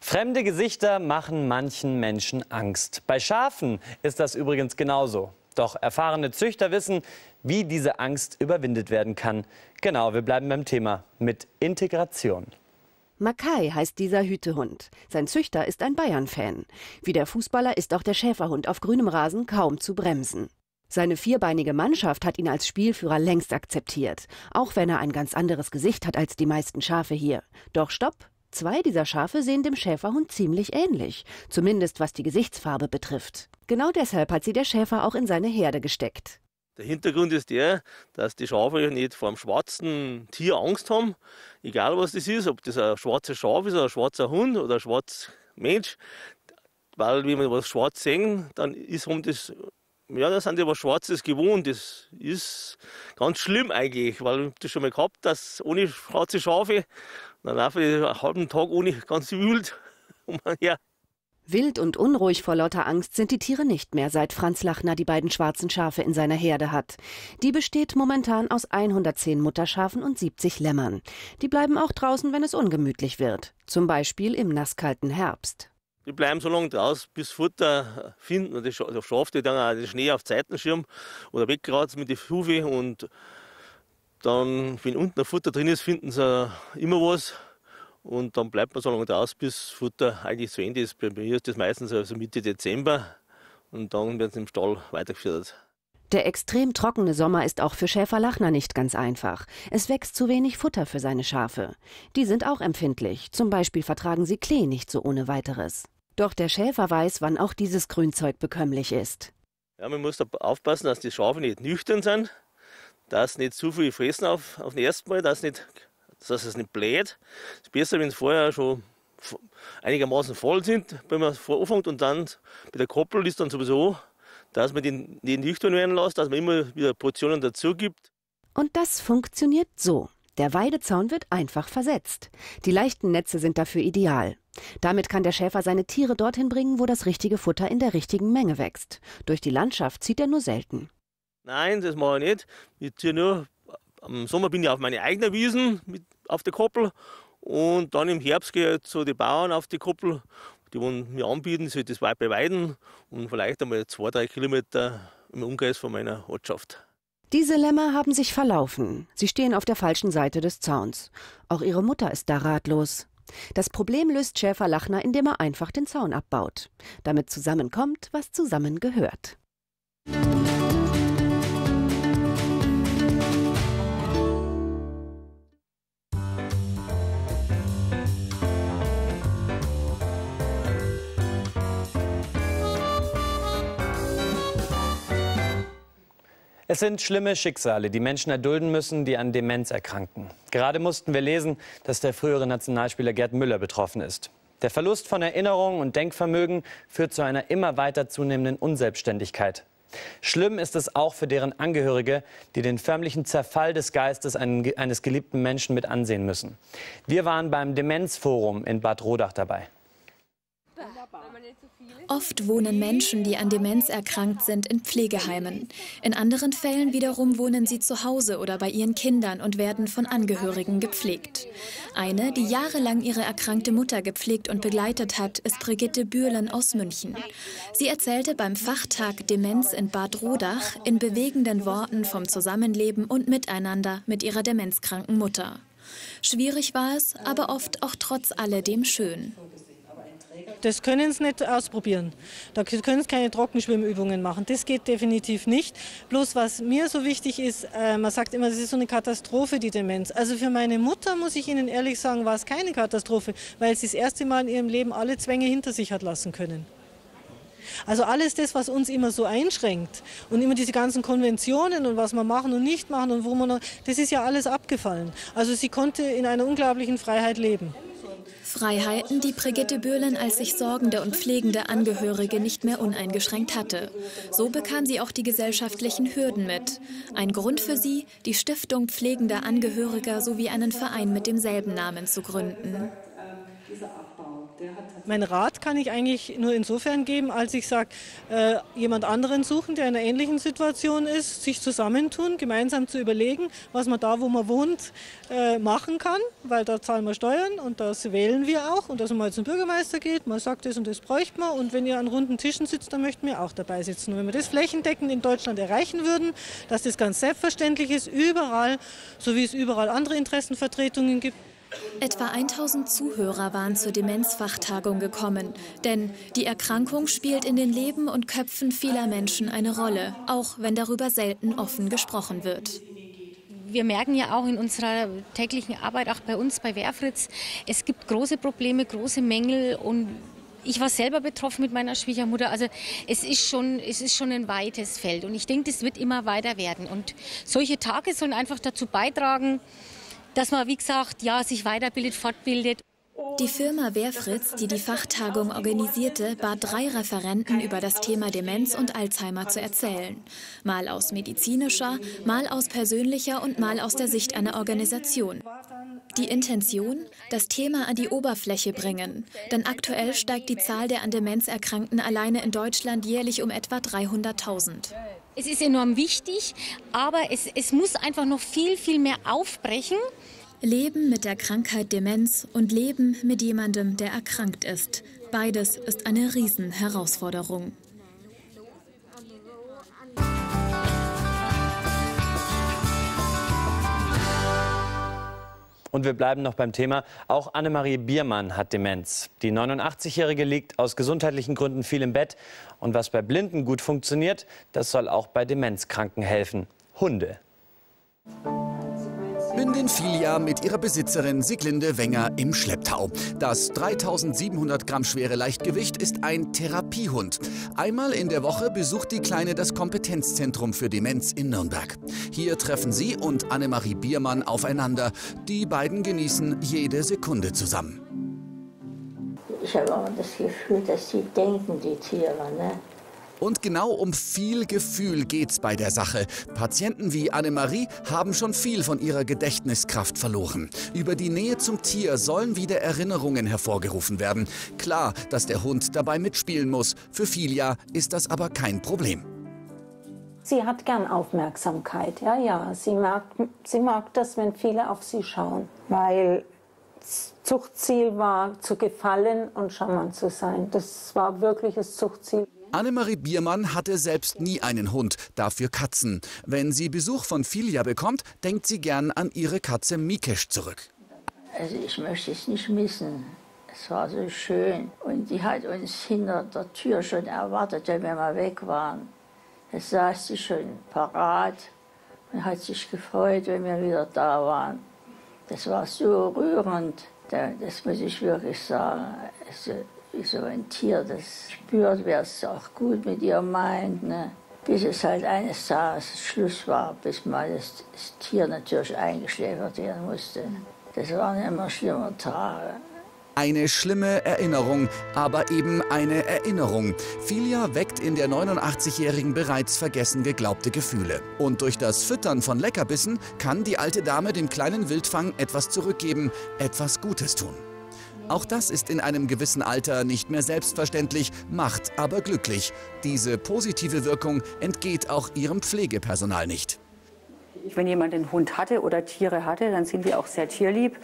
Speaker 1: Fremde Gesichter machen manchen Menschen Angst. Bei Schafen ist das übrigens genauso. Doch erfahrene Züchter wissen, wie diese Angst überwindet werden kann. Genau, wir bleiben beim Thema mit Integration.
Speaker 2: Makai heißt dieser Hütehund. Sein Züchter ist ein Bayern-Fan. Wie der Fußballer ist auch der Schäferhund auf grünem Rasen kaum zu bremsen. Seine vierbeinige Mannschaft hat ihn als Spielführer längst akzeptiert, auch wenn er ein ganz anderes Gesicht hat als die meisten Schafe hier. Doch stopp, Zwei dieser Schafe sehen dem Schäferhund ziemlich ähnlich, zumindest was die Gesichtsfarbe betrifft. Genau deshalb hat sie der Schäfer auch in seine Herde gesteckt.
Speaker 39: Der Hintergrund ist der, dass die Schafe nicht vor einem schwarzen Tier Angst haben, egal was das ist, ob das ein schwarzer Schaf ist, ein schwarzer Hund oder ein schwarzer Mensch. Weil, wenn wir was schwarz sehen, dann ist um das ja, da sind die was Schwarzes gewohnt. Das ist ganz schlimm eigentlich, weil ich das schon mal gehabt, dass ohne schwarze Schafe, dann laufe ich einen halben Tag ohne ganz wild [laughs] umher.
Speaker 2: Wild und unruhig vor lauter Angst sind die Tiere nicht mehr, seit Franz Lachner die beiden schwarzen Schafe in seiner Herde hat. Die besteht momentan aus 110 Mutterschafen und 70 Lämmern. Die bleiben auch draußen, wenn es ungemütlich wird. Zum Beispiel im nasskalten Herbst.
Speaker 39: Die bleiben so lange draußen, bis Futter finden. Und das Schaf, die dann auch den Schnee auf Seitenschirm oder wegkratzen mit den Hufe. Und dann, wenn unten ein Futter drin ist, finden sie immer was. Und dann bleibt man so lange draußen, bis Futter eigentlich zu Ende ist. Bei mir ist das meistens also Mitte Dezember. Und dann werden sie im Stall weitergeführt.
Speaker 2: Der extrem trockene Sommer ist auch für Schäfer Lachner nicht ganz einfach. Es wächst zu wenig Futter für seine Schafe. Die sind auch empfindlich. Zum Beispiel vertragen sie Klee nicht so ohne weiteres. Doch der Schäfer weiß, wann auch dieses Grünzeug bekömmlich ist.
Speaker 39: Ja, man muss da aufpassen, dass die Schafe nicht nüchtern sind, dass nicht zu viel fressen auf, auf den ersten Mal, dass, nicht, dass es nicht bläht. Es ist besser, wenn es vorher schon einigermaßen voll sind, wenn man anfängt und dann bei der Koppel ist dann sowieso dass man den nicht nüchtern werden lässt, dass man immer wieder Portionen dazu gibt.
Speaker 2: Und das funktioniert so. Der Weidezaun wird einfach versetzt. Die leichten Netze sind dafür ideal. Damit kann der Schäfer seine Tiere dorthin bringen, wo das richtige Futter in der richtigen Menge wächst. Durch die Landschaft zieht er nur selten.
Speaker 39: Nein, das mache ich nicht. Ich ziehe nur, im Sommer bin ich auf meine eigenen Wiesen mit, auf der Koppel und dann im Herbst gehe ich zu den Bauern auf die Koppel die wollen mir anbieten, soll das weit beweiden und vielleicht einmal zwei, drei Kilometer im Umkreis von meiner Ortschaft.
Speaker 2: Diese Lämmer haben sich verlaufen. Sie stehen auf der falschen Seite des Zauns. Auch ihre Mutter ist da ratlos. Das Problem löst Schäfer Lachner, indem er einfach den Zaun abbaut. Damit zusammenkommt, was zusammengehört.
Speaker 1: Es sind schlimme Schicksale, die Menschen erdulden müssen, die an Demenz erkranken. Gerade mussten wir lesen, dass der frühere Nationalspieler Gerd Müller betroffen ist. Der Verlust von Erinnerung und Denkvermögen führt zu einer immer weiter zunehmenden Unselbstständigkeit. Schlimm ist es auch für deren Angehörige, die den förmlichen Zerfall des Geistes eines geliebten Menschen mit ansehen müssen. Wir waren beim Demenzforum in Bad Rodach dabei.
Speaker 40: Oft wohnen Menschen, die an Demenz erkrankt sind, in Pflegeheimen. In anderen Fällen wiederum wohnen sie zu Hause oder bei ihren Kindern und werden von Angehörigen gepflegt. Eine, die jahrelang ihre erkrankte Mutter gepflegt und begleitet hat, ist Brigitte Bürlen aus München. Sie erzählte beim Fachtag Demenz in Bad Rodach in bewegenden Worten vom Zusammenleben und Miteinander mit ihrer demenzkranken Mutter. Schwierig war es, aber oft auch trotz alledem schön.
Speaker 41: Das können sie nicht ausprobieren. Da können sie keine Trockenschwimmübungen machen. Das geht definitiv nicht. Bloß was mir so wichtig ist, äh, man sagt immer, das ist so eine Katastrophe, die Demenz. Also für meine Mutter, muss ich Ihnen ehrlich sagen, war es keine Katastrophe, weil sie das erste Mal in ihrem Leben alle Zwänge hinter sich hat lassen können. Also alles das, was uns immer so einschränkt und immer diese ganzen Konventionen und was wir machen und nicht machen und wo man das ist ja alles abgefallen. Also sie konnte in einer unglaublichen Freiheit leben.
Speaker 40: Freiheiten, die Brigitte Bürlen als sich sorgende und pflegende Angehörige nicht mehr uneingeschränkt hatte. So bekam sie auch die gesellschaftlichen Hürden mit. Ein Grund für sie, die Stiftung pflegender Angehöriger sowie einen Verein mit demselben Namen zu gründen.
Speaker 41: Mein Rat kann ich eigentlich nur insofern geben, als ich sage, äh, jemand anderen suchen, der in einer ähnlichen Situation ist, sich zusammentun, gemeinsam zu überlegen, was man da, wo man wohnt, äh, machen kann, weil da zahlen wir Steuern und das wählen wir auch. Und dass man mal zum Bürgermeister geht, man sagt, das und das bräuchte man und wenn ihr an runden Tischen sitzt, dann möchten wir auch dabei sitzen. Und wenn wir das flächendeckend in Deutschland erreichen würden, dass das ganz selbstverständlich ist, überall, so wie es überall andere Interessenvertretungen gibt,
Speaker 40: Etwa 1000 Zuhörer waren zur Demenzfachtagung gekommen, denn die Erkrankung spielt in den Leben und Köpfen vieler Menschen eine Rolle, auch wenn darüber selten offen gesprochen wird.
Speaker 42: Wir merken ja auch in unserer täglichen Arbeit, auch bei uns bei Werfritz, es gibt große Probleme, große Mängel und ich war selber betroffen mit meiner Schwiegermutter. Also es ist schon, es ist schon ein weites Feld und ich denke, das wird immer weiter werden. Und solche Tage sollen einfach dazu beitragen, dass man, wie gesagt, ja, sich weiterbildet, fortbildet.
Speaker 40: Die Firma Wehrfritz, die die Fachtagung organisierte, bat drei Referenten über das Thema Demenz und Alzheimer zu erzählen. Mal aus medizinischer, mal aus persönlicher und mal aus der Sicht einer Organisation. Die Intention, das Thema an die Oberfläche bringen. Denn aktuell steigt die Zahl der an Demenz Erkrankten alleine in Deutschland jährlich um etwa 300.000.
Speaker 42: Es ist enorm wichtig, aber es, es muss einfach noch viel, viel mehr aufbrechen.
Speaker 40: Leben mit der Krankheit Demenz und Leben mit jemandem, der erkrankt ist. Beides ist eine Riesenherausforderung.
Speaker 1: Und wir bleiben noch beim Thema. Auch Annemarie Biermann hat Demenz. Die 89-Jährige liegt aus gesundheitlichen Gründen viel im Bett. Und was bei Blinden gut funktioniert, das soll auch bei Demenzkranken helfen. Hunde.
Speaker 43: Hündin Filia mit ihrer Besitzerin Siglinde Wenger im Schlepptau. Das 3700 Gramm schwere Leichtgewicht ist ein Therapiehund. Einmal in der Woche besucht die Kleine das Kompetenzzentrum für Demenz in Nürnberg. Hier treffen sie und Annemarie Biermann aufeinander. Die beiden genießen jede Sekunde zusammen.
Speaker 44: Ich habe auch das Gefühl, dass sie denken, die Tiere. Ne?
Speaker 43: Und genau um viel Gefühl geht's bei der Sache. Patienten wie Annemarie haben schon viel von ihrer Gedächtniskraft verloren. Über die Nähe zum Tier sollen wieder Erinnerungen hervorgerufen werden. Klar, dass der Hund dabei mitspielen muss. Für Filia ist das aber kein Problem.
Speaker 44: Sie hat gern Aufmerksamkeit, ja, ja. Sie mag, sie mag das, wenn viele auf sie schauen, weil Zuchtziel war, zu gefallen und charmant zu sein. Das war wirklich das Zuchtziel.
Speaker 43: Annemarie Biermann hatte selbst nie einen Hund, dafür Katzen. Wenn sie Besuch von Filia bekommt, denkt sie gern an ihre Katze Mikesh zurück.
Speaker 44: Also ich möchte es nicht missen. Es war so schön. Und die hat uns hinter der Tür schon erwartet, wenn wir mal weg waren. Da saß sie schon parat und hat sich gefreut, wenn wir wieder da waren. Das war so rührend, das muss ich wirklich sagen. Also wie so ein Tier, das spürt, wer es auch gut mit ihr meint. Ne? Bis es halt eines Tages Schluss war, bis mal das, das Tier natürlich eingeschläfert werden musste. Das waren immer schlimme Tage.
Speaker 43: Eine schlimme Erinnerung, aber eben eine Erinnerung. Filia weckt in der 89-Jährigen bereits vergessen geglaubte Gefühle. Und durch das Füttern von Leckerbissen kann die alte Dame dem kleinen Wildfang etwas zurückgeben, etwas Gutes tun. Auch das ist in einem gewissen Alter nicht mehr selbstverständlich, macht aber glücklich. Diese positive Wirkung entgeht auch ihrem Pflegepersonal nicht.
Speaker 45: Wenn jemand einen Hund hatte oder Tiere hatte, dann sind die auch sehr tierlieb.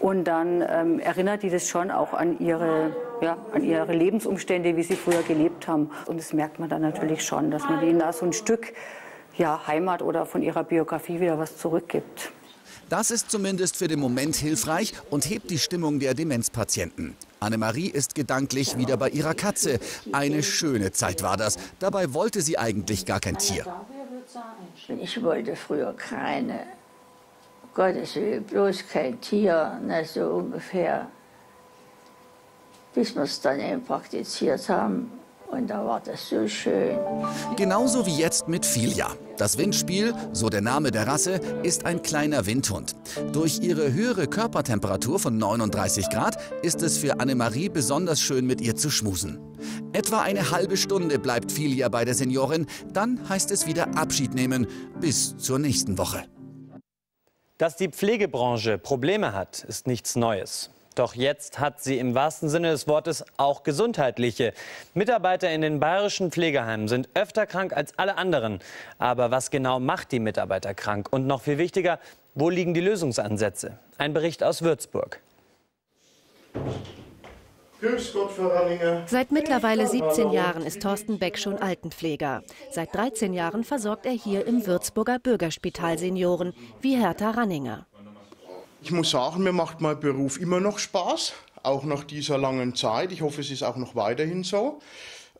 Speaker 45: Und dann ähm, erinnert die das schon auch an ihre, ja, an ihre Lebensumstände, wie sie früher gelebt haben. Und das merkt man dann natürlich schon, dass man denen da so ein Stück ja, Heimat oder von ihrer Biografie wieder was zurückgibt.
Speaker 43: Das ist zumindest für den Moment hilfreich und hebt die Stimmung der Demenzpatienten. Annemarie ist gedanklich wieder bei ihrer Katze. Eine schöne Zeit war das. Dabei wollte sie eigentlich gar kein Tier.
Speaker 44: Ich wollte früher keine. Gottes Willen, bloß kein Tier, ne, so ungefähr. Bis wir es dann eben praktiziert haben, und da war das so schön.
Speaker 43: Genauso wie jetzt mit Filia. Das Windspiel, so der Name der Rasse, ist ein kleiner Windhund. Durch ihre höhere Körpertemperatur von 39 Grad ist es für Annemarie besonders schön, mit ihr zu schmusen. Etwa eine halbe Stunde bleibt Filia bei der Seniorin, dann heißt es wieder Abschied nehmen. Bis zur nächsten Woche.
Speaker 1: Dass die Pflegebranche Probleme hat, ist nichts Neues. Doch jetzt hat sie im wahrsten Sinne des Wortes auch gesundheitliche. Mitarbeiter in den bayerischen Pflegeheimen sind öfter krank als alle anderen. Aber was genau macht die Mitarbeiter krank? Und noch viel wichtiger, wo liegen die Lösungsansätze? Ein Bericht aus Würzburg.
Speaker 2: Seit mittlerweile 17 Jahren ist Thorsten Beck schon Altenpfleger. Seit 13 Jahren versorgt er hier im Würzburger Bürgerspital Senioren, wie Hertha Ranninger.
Speaker 46: Ich muss sagen, mir macht mein Beruf immer noch Spaß, auch nach dieser langen Zeit. Ich hoffe, es ist auch noch weiterhin so.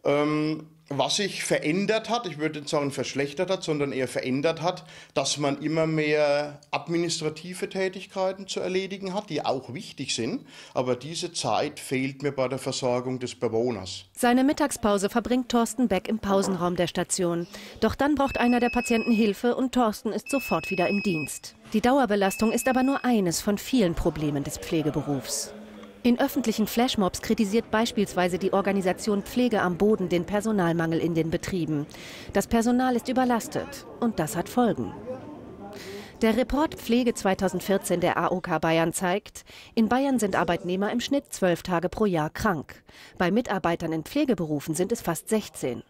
Speaker 46: Ähm, was sich verändert hat, ich würde nicht sagen verschlechtert hat, sondern eher verändert hat, dass man immer mehr administrative Tätigkeiten zu erledigen hat, die auch wichtig sind. Aber diese Zeit fehlt mir bei der Versorgung des Bewohners.
Speaker 2: Seine Mittagspause verbringt Thorsten Beck im Pausenraum der Station. Doch dann braucht einer der Patienten Hilfe und Thorsten ist sofort wieder im Dienst. Die Dauerbelastung ist aber nur eines von vielen Problemen des Pflegeberufs. In öffentlichen Flashmobs kritisiert beispielsweise die Organisation Pflege am Boden den Personalmangel in den Betrieben. Das Personal ist überlastet und das hat Folgen. Der Report Pflege 2014 der AOK Bayern zeigt, in Bayern sind Arbeitnehmer im Schnitt zwölf Tage pro Jahr krank. Bei Mitarbeitern in Pflegeberufen sind es fast 16.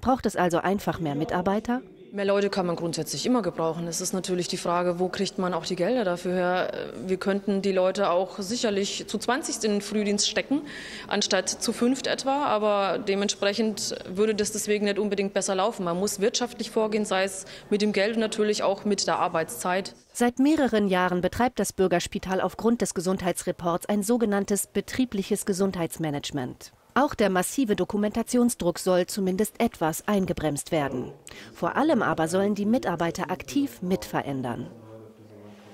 Speaker 2: Braucht es also einfach mehr Mitarbeiter?
Speaker 47: Mehr Leute kann man grundsätzlich immer gebrauchen. Es ist natürlich die Frage, wo kriegt man auch die Gelder dafür her? Wir könnten die Leute auch sicherlich zu 20 in den Frühdienst stecken, anstatt zu fünft etwa. Aber dementsprechend würde das deswegen nicht unbedingt besser laufen. Man muss wirtschaftlich vorgehen, sei es mit dem Geld und natürlich auch mit der Arbeitszeit.
Speaker 2: Seit mehreren Jahren betreibt das Bürgerspital aufgrund des Gesundheitsreports ein sogenanntes betriebliches Gesundheitsmanagement. Auch der massive Dokumentationsdruck soll zumindest etwas eingebremst werden. Vor allem aber sollen die Mitarbeiter aktiv mitverändern.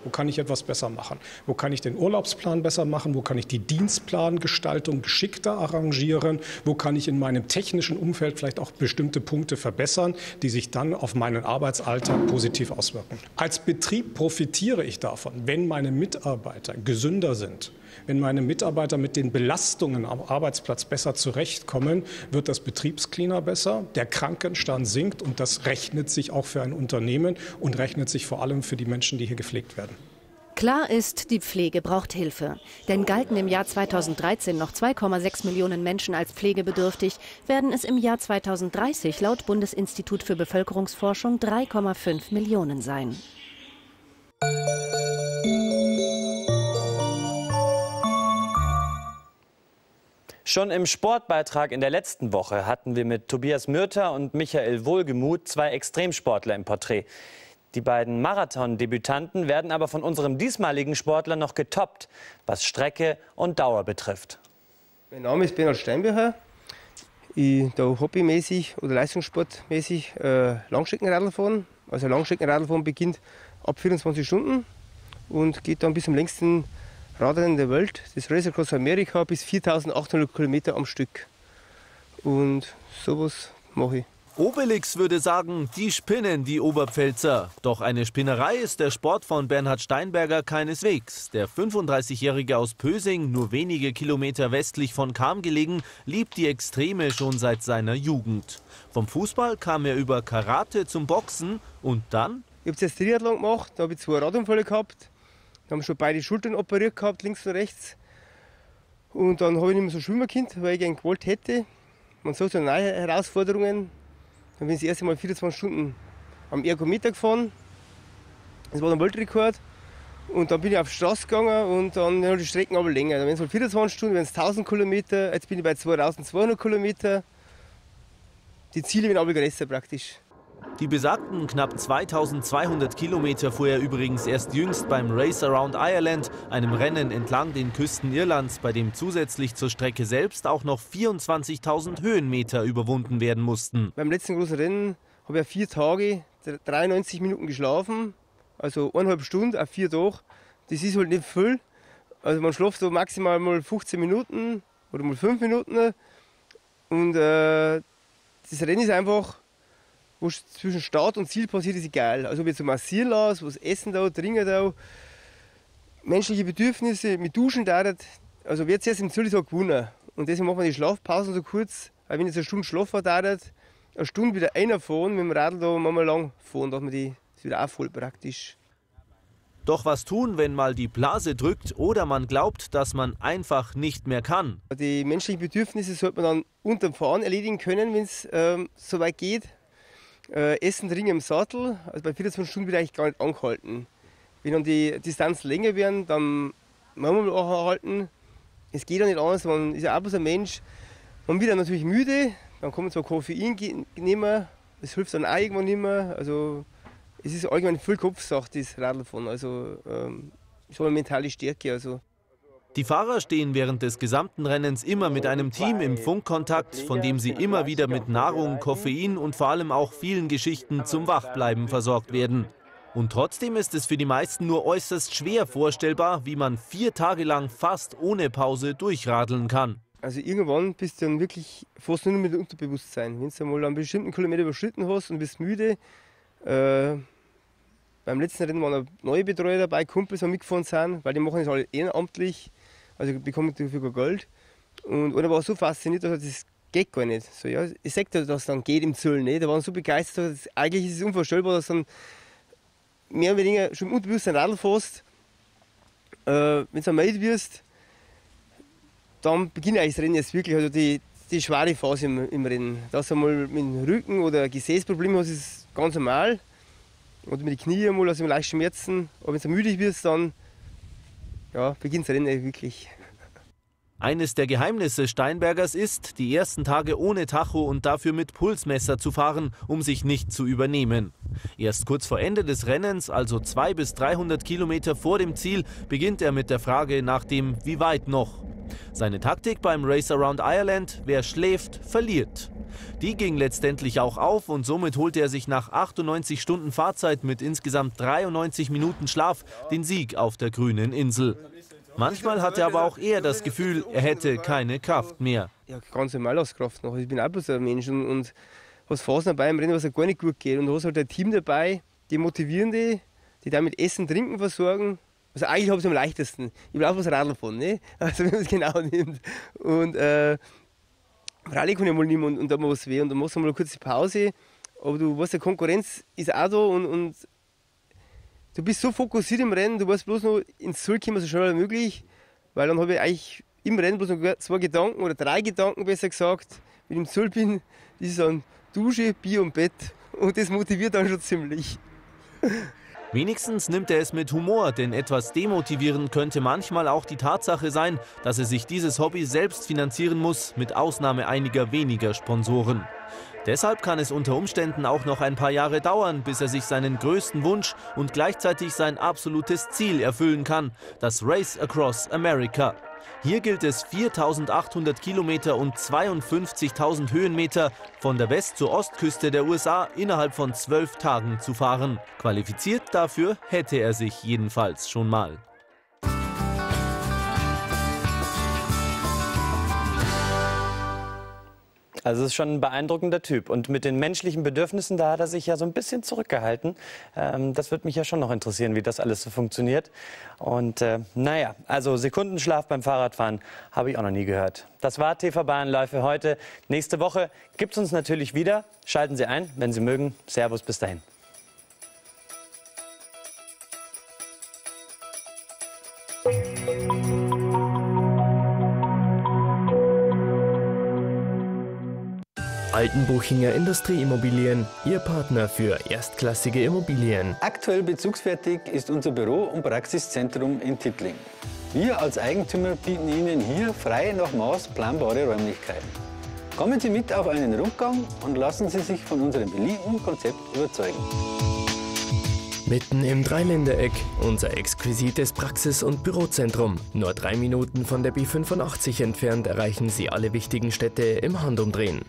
Speaker 48: Wo kann ich etwas besser machen? Wo kann ich den Urlaubsplan besser machen? Wo kann ich die Dienstplangestaltung geschickter arrangieren? Wo kann ich in meinem technischen Umfeld vielleicht auch bestimmte Punkte verbessern, die sich dann auf meinen Arbeitsalltag positiv auswirken? Als Betrieb profitiere ich davon, wenn meine Mitarbeiter gesünder sind wenn meine Mitarbeiter mit den Belastungen am Arbeitsplatz besser zurechtkommen, wird das Betriebsklima besser, der Krankenstand sinkt und das rechnet sich auch für ein Unternehmen und rechnet sich vor allem für die Menschen, die hier gepflegt werden.
Speaker 2: Klar ist, die Pflege braucht Hilfe. Denn galten im Jahr 2013 noch 2,6 Millionen Menschen als pflegebedürftig, werden es im Jahr 2030 laut Bundesinstitut für Bevölkerungsforschung 3,5 Millionen sein.
Speaker 1: Schon im Sportbeitrag in der letzten Woche hatten wir mit Tobias Mürter und Michael Wohlgemuth zwei Extremsportler im Porträt. Die beiden Marathon-Debütanten werden aber von unserem diesmaligen Sportler noch getoppt, was Strecke und Dauer betrifft.
Speaker 49: Mein Name ist Bernhard Steinbecher. Ich da hobbymäßig oder leistungssportmäßig äh, Langstreckenradl fahren. Also Langstreckenradlfahren beginnt ab 24 Stunden und geht dann bis zum längsten Radrennen der Welt, das Race Across America, bis 4800 Kilometer am Stück. Und sowas mache ich.
Speaker 50: Obelix würde sagen, die spinnen, die Oberpfälzer. Doch eine Spinnerei ist der Sport von Bernhard Steinberger keineswegs. Der 35-Jährige aus Pösing, nur wenige Kilometer westlich von Kam gelegen, liebt die Extreme schon seit seiner Jugend. Vom Fußball kam er über Karate zum Boxen und dann?
Speaker 49: Ich habe jetzt Triathlon gemacht, da habe ich zwei Radunfälle gehabt. Wir haben schon beide Schultern operiert gehabt, links und rechts. Und dann habe ich nicht mehr so schwimmen können, weil ich gerne gewollt hätte. Man sagt so neue Herausforderungen. Dann bin ich das erste Mal 24 Stunden am Ergometer gefahren. Das war der Weltrekord. Und dann bin ich auf die Straße gegangen und dann ja, die Strecken aber länger. Dann werden es halt 24 Stunden, wenn es 1000 Kilometer, jetzt bin ich bei 2200 Kilometer. Die Ziele werden aber größer praktisch.
Speaker 50: Die besagten knapp 2200 Kilometer fuhr er übrigens erst jüngst beim Race Around Ireland, einem Rennen entlang den Küsten Irlands, bei dem zusätzlich zur Strecke selbst auch noch 24.000 Höhenmeter überwunden werden mussten.
Speaker 49: Beim letzten großen Rennen habe ich vier Tage, 93 Minuten geschlafen, also eineinhalb Stunden auf vier Tage. Das ist halt nicht viel. Also man schläft so maximal mal 15 Minuten oder mal 5 Minuten. Und äh, das Rennen ist einfach was zwischen Start und Ziel passiert, ist egal. Also ob jetzt massieren lassen, was essen da, trinken da, menschliche Bedürfnisse mit Duschen da, also wird jetzt im so gewonnen. Und deswegen machen wir die Schlafpausen so kurz, weil wenn jetzt eine Stunde schlafen da, eine Stunde wieder reinfahren, mit dem Radl da mal lang fahren, dass man die das wieder aufholt praktisch.
Speaker 50: Doch was tun, wenn mal die Blase drückt oder man glaubt, dass man einfach nicht mehr kann?
Speaker 49: Die menschlichen Bedürfnisse sollte man dann unterm Fahren erledigen können, wenn es ähm, so weit geht. Äh, Essen, Trinken im Sattel, also bei 24 Stunden wird eigentlich gar nicht angehalten. Wenn dann die Distanzen länger werden, dann muss man auch anhalten. Es geht ja nicht anders, man ist ja auch bloß ein Mensch. Man wird dann natürlich müde, dann kommt zwar Koffein mehr, das hilft dann auch irgendwann nicht mehr. Also es ist allgemein viel Kopfsache, das Radlfahren. Also ähm, so eine mentale Stärke. Also.
Speaker 50: Die Fahrer stehen während des gesamten Rennens immer mit einem Team im Funkkontakt, von dem sie immer wieder mit Nahrung, Koffein und vor allem auch vielen Geschichten zum Wachbleiben versorgt werden. Und trotzdem ist es für die meisten nur äußerst schwer vorstellbar, wie man vier Tage lang fast ohne Pause durchradeln kann.
Speaker 49: Also irgendwann bist du dann wirklich fast nur mit Unterbewusstsein. Wenn du einmal einen bestimmten Kilometer überschritten hast und bist müde, äh, beim letzten Rennen waren neue Betreuer dabei, Kumpels, die mitgefahren sind, weil die machen das alle ehrenamtlich also bekommen dafür kein Geld. Und einer war so fasziniert, dass das geht gar nicht. So, ja, ich sag dir, dass es dann geht im Zoll. Nicht? Da waren so begeistert, dass, eigentlich ist es unvorstellbar, dass dann mehr oder weniger schon unbewusst ein Radl fährst. Äh, wenn du ermeldet wirst, dann beginnt eigentlich das Rennen jetzt wirklich, also die, die schwere Phase im, im Rennen. Dass du mal mit dem Rücken oder Gesäßproblem hast, ist ganz normal. Oder mit den Knien mal, also leicht Schmerzen. Aber wenn du müde wirst, dann ja, beginnt das Rennen wirklich.
Speaker 50: Eines der Geheimnisse Steinbergers ist, die ersten Tage ohne Tacho und dafür mit Pulsmesser zu fahren, um sich nicht zu übernehmen. Erst kurz vor Ende des Rennens, also 200 bis 300 Kilometer vor dem Ziel, beginnt er mit der Frage nach dem Wie weit noch. Seine Taktik beim Race Around Ireland, wer schläft, verliert. Die ging letztendlich auch auf und somit holte er sich nach 98 Stunden Fahrzeit mit insgesamt 93 Minuten Schlaf den Sieg auf der grünen Insel. Manchmal hatte aber auch er das Gefühl, er hätte keine Kraft mehr.
Speaker 49: Ja, ganz normal aus Kraft noch. Ich bin auch bloß ein Mensch und, und hast Phasen dabei im Rennen, was gar nicht gut geht. Und du hast halt ein Team dabei, die motivieren die, die da mit Essen, Trinken versorgen. Also eigentlich habe ich es am leichtesten. Ich brauche was Radl von, ne? [laughs] Also wenn man es genau nimmt. Und äh, Rallye kann ich mal nehmen und, und da mal was weh und dann machst du mal eine kurze Pause. Aber du weißt, die Konkurrenz ist auch da und, und du bist so fokussiert im Rennen, du weißt bloß noch ins Ziel kommen, so schnell wie möglich. Weil dann habe ich eigentlich im Rennen bloß noch zwei Gedanken oder drei Gedanken besser gesagt, wenn ich im Ziel bin. Das ist dann Dusche, Bier und Bett. Und das motiviert dann schon ziemlich. [laughs]
Speaker 50: Wenigstens nimmt er es mit Humor, denn etwas demotivierend könnte manchmal auch die Tatsache sein, dass er sich dieses Hobby selbst finanzieren muss, mit Ausnahme einiger weniger Sponsoren. Deshalb kann es unter Umständen auch noch ein paar Jahre dauern, bis er sich seinen größten Wunsch und gleichzeitig sein absolutes Ziel erfüllen kann, das Race Across America. Hier gilt es 4800 Kilometer und 52.000 Höhenmeter von der West- zur Ostküste der USA innerhalb von zwölf Tagen zu fahren. Qualifiziert dafür hätte er sich jedenfalls schon mal.
Speaker 1: Also ist schon ein beeindruckender Typ. Und mit den menschlichen Bedürfnissen, da hat er sich ja so ein bisschen zurückgehalten. Ähm, das würde mich ja schon noch interessieren, wie das alles so funktioniert. Und äh, naja, also Sekundenschlaf beim Fahrradfahren habe ich auch noch nie gehört. Das war TV für heute. Nächste Woche gibt es uns natürlich wieder. Schalten Sie ein, wenn Sie mögen. Servus, bis dahin.
Speaker 51: Altenbuchinger Industrieimmobilien, Ihr Partner für erstklassige Immobilien.
Speaker 52: Aktuell bezugsfertig ist unser Büro- und Praxiszentrum in Tittling. Wir als Eigentümer bieten Ihnen hier frei nach Maß planbare Räumlichkeiten. Kommen Sie mit auf einen Rundgang und lassen Sie sich von unserem beliebten Konzept überzeugen.
Speaker 51: Mitten im Dreiländereck, unser exquisites Praxis- und Bürozentrum. Nur drei Minuten von der B85 entfernt erreichen Sie alle wichtigen Städte im Handumdrehen.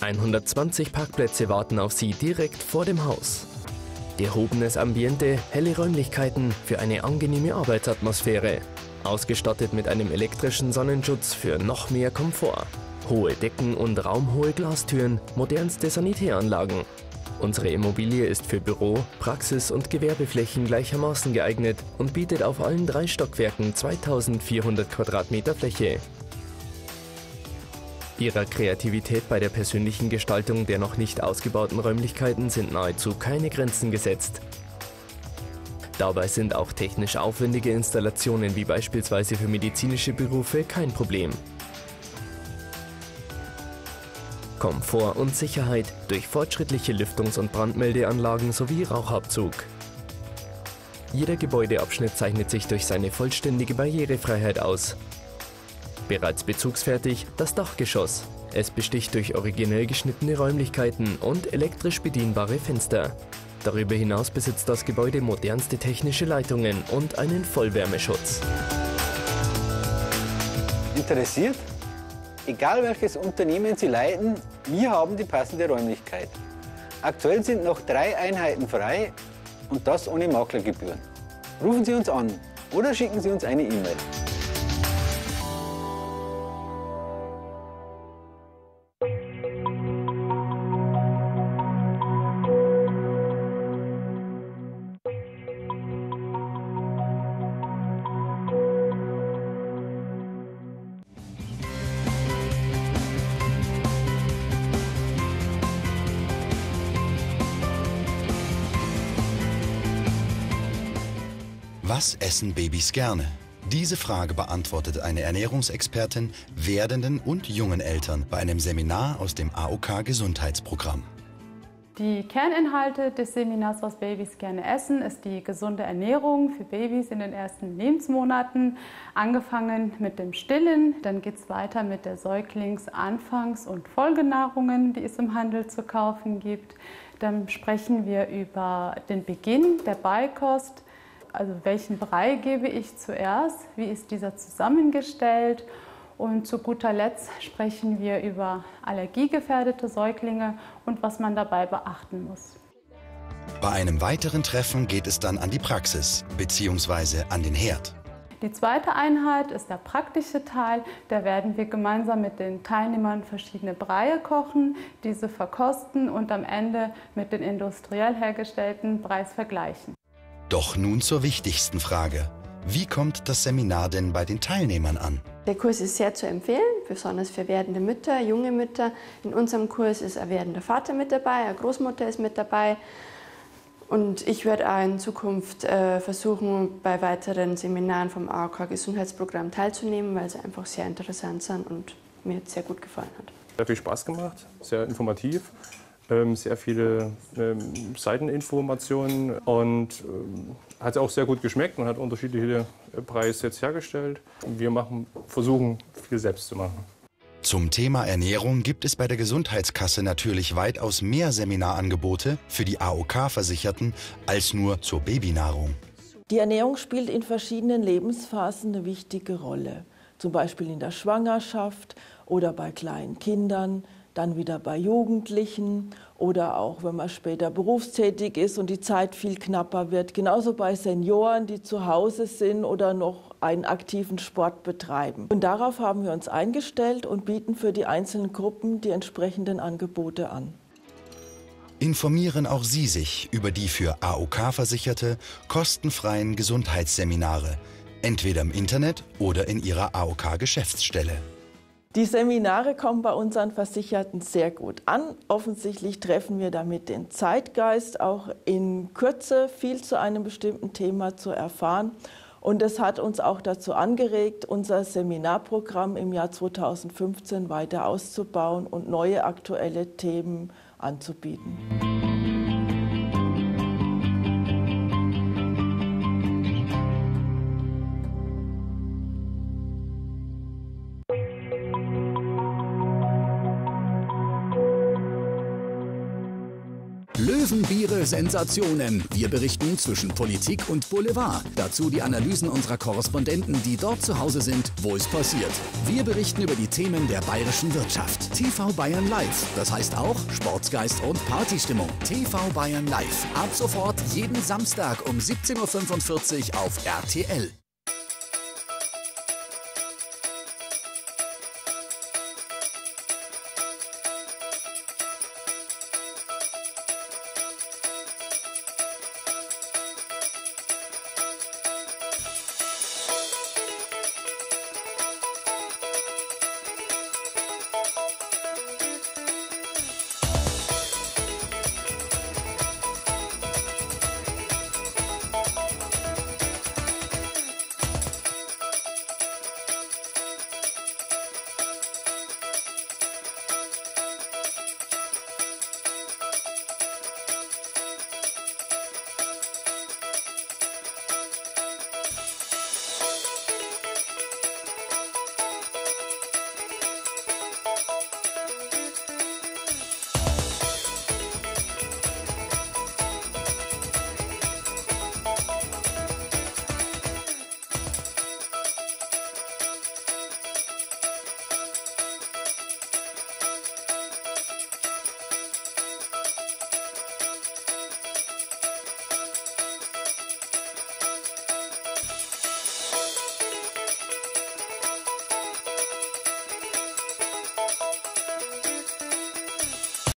Speaker 51: 120 Parkplätze warten auf Sie direkt vor dem Haus. Gehobenes Ambiente, helle Räumlichkeiten für eine angenehme Arbeitsatmosphäre. Ausgestattet mit einem elektrischen Sonnenschutz für noch mehr Komfort. Hohe Decken und raumhohe Glastüren, modernste Sanitäranlagen. Unsere Immobilie ist für Büro, Praxis und Gewerbeflächen gleichermaßen geeignet und bietet auf allen drei Stockwerken 2400 Quadratmeter Fläche. Ihrer Kreativität bei der persönlichen Gestaltung der noch nicht ausgebauten Räumlichkeiten sind nahezu keine Grenzen gesetzt. Dabei sind auch technisch aufwendige Installationen wie beispielsweise für medizinische Berufe kein Problem. Komfort und Sicherheit durch fortschrittliche Lüftungs- und Brandmeldeanlagen sowie Rauchabzug. Jeder Gebäudeabschnitt zeichnet sich durch seine vollständige Barrierefreiheit aus. Bereits bezugsfertig das Dachgeschoss. Es besticht durch originell geschnittene Räumlichkeiten und elektrisch bedienbare Fenster. Darüber hinaus besitzt das Gebäude modernste technische Leitungen und einen Vollwärmeschutz.
Speaker 52: Interessiert? Egal welches Unternehmen Sie leiten, wir haben die passende Räumlichkeit. Aktuell sind noch drei Einheiten frei und das ohne Maklergebühren. Rufen Sie uns an oder schicken Sie uns eine E-Mail.
Speaker 53: Essen Babys gerne? Diese Frage beantwortet eine Ernährungsexpertin werdenden und jungen Eltern bei einem Seminar aus dem AOK Gesundheitsprogramm.
Speaker 54: Die Kerninhalte des Seminars, was Babys gerne essen, ist die gesunde Ernährung für Babys in den ersten Lebensmonaten. Angefangen mit dem Stillen, dann geht es weiter mit der Säuglingsanfangs- und Folgenahrungen, die es im Handel zu kaufen gibt. Dann sprechen wir über den Beginn der Beikost, also welchen Brei gebe ich zuerst, wie ist dieser zusammengestellt und zu guter Letzt sprechen wir über allergiegefährdete Säuglinge und was man dabei beachten muss.
Speaker 53: Bei einem weiteren Treffen geht es dann an die Praxis bzw. an den Herd.
Speaker 54: Die zweite Einheit ist der praktische Teil. Da werden wir gemeinsam mit den Teilnehmern verschiedene Breie kochen, diese verkosten und am Ende mit den industriell hergestellten Breis vergleichen.
Speaker 53: Doch nun zur wichtigsten Frage. Wie kommt das Seminar denn bei den Teilnehmern an?
Speaker 55: Der Kurs ist sehr zu empfehlen, besonders für werdende Mütter, junge Mütter. In unserem Kurs ist ein werdender Vater mit dabei, eine Großmutter ist mit dabei. Und ich werde auch in Zukunft äh, versuchen, bei weiteren Seminaren vom AOK Gesundheitsprogramm teilzunehmen, weil sie einfach sehr interessant sind und mir sehr gut gefallen hat.
Speaker 36: Sehr viel Spaß gemacht, sehr informativ, sehr viele ähm, Seiteninformationen und ähm, hat auch sehr gut geschmeckt. Man hat unterschiedliche Preise jetzt hergestellt. Wir machen, versuchen viel selbst zu machen.
Speaker 53: Zum Thema Ernährung gibt es bei der Gesundheitskasse natürlich weitaus mehr Seminarangebote für die AOK-Versicherten als nur zur Babynahrung.
Speaker 56: Die Ernährung spielt in verschiedenen Lebensphasen eine wichtige Rolle. Zum Beispiel in der Schwangerschaft oder bei kleinen Kindern, dann wieder bei Jugendlichen oder auch wenn man später berufstätig ist und die Zeit viel knapper wird. Genauso bei Senioren, die zu Hause sind oder noch einen aktiven Sport betreiben. Und darauf haben wir uns eingestellt und bieten für die einzelnen Gruppen die entsprechenden Angebote an.
Speaker 53: Informieren auch Sie sich über die für AOK-Versicherte kostenfreien Gesundheitsseminare, entweder im Internet oder in Ihrer AOK-Geschäftsstelle.
Speaker 56: Die Seminare kommen bei unseren Versicherten sehr gut an. Offensichtlich treffen wir damit den Zeitgeist, auch in Kürze viel zu einem bestimmten Thema zu erfahren. Und es hat uns auch dazu angeregt, unser Seminarprogramm im Jahr 2015 weiter auszubauen und neue aktuelle Themen anzubieten.
Speaker 43: Löwenbiere Sensationen. Wir berichten zwischen Politik und Boulevard. Dazu die Analysen unserer Korrespondenten, die dort zu Hause sind, wo es passiert. Wir berichten über die Themen der bayerischen Wirtschaft. TV Bayern Live. Das heißt auch Sportsgeist und Partystimmung. TV Bayern Live. Ab sofort jeden Samstag um 17.45 Uhr auf RTL.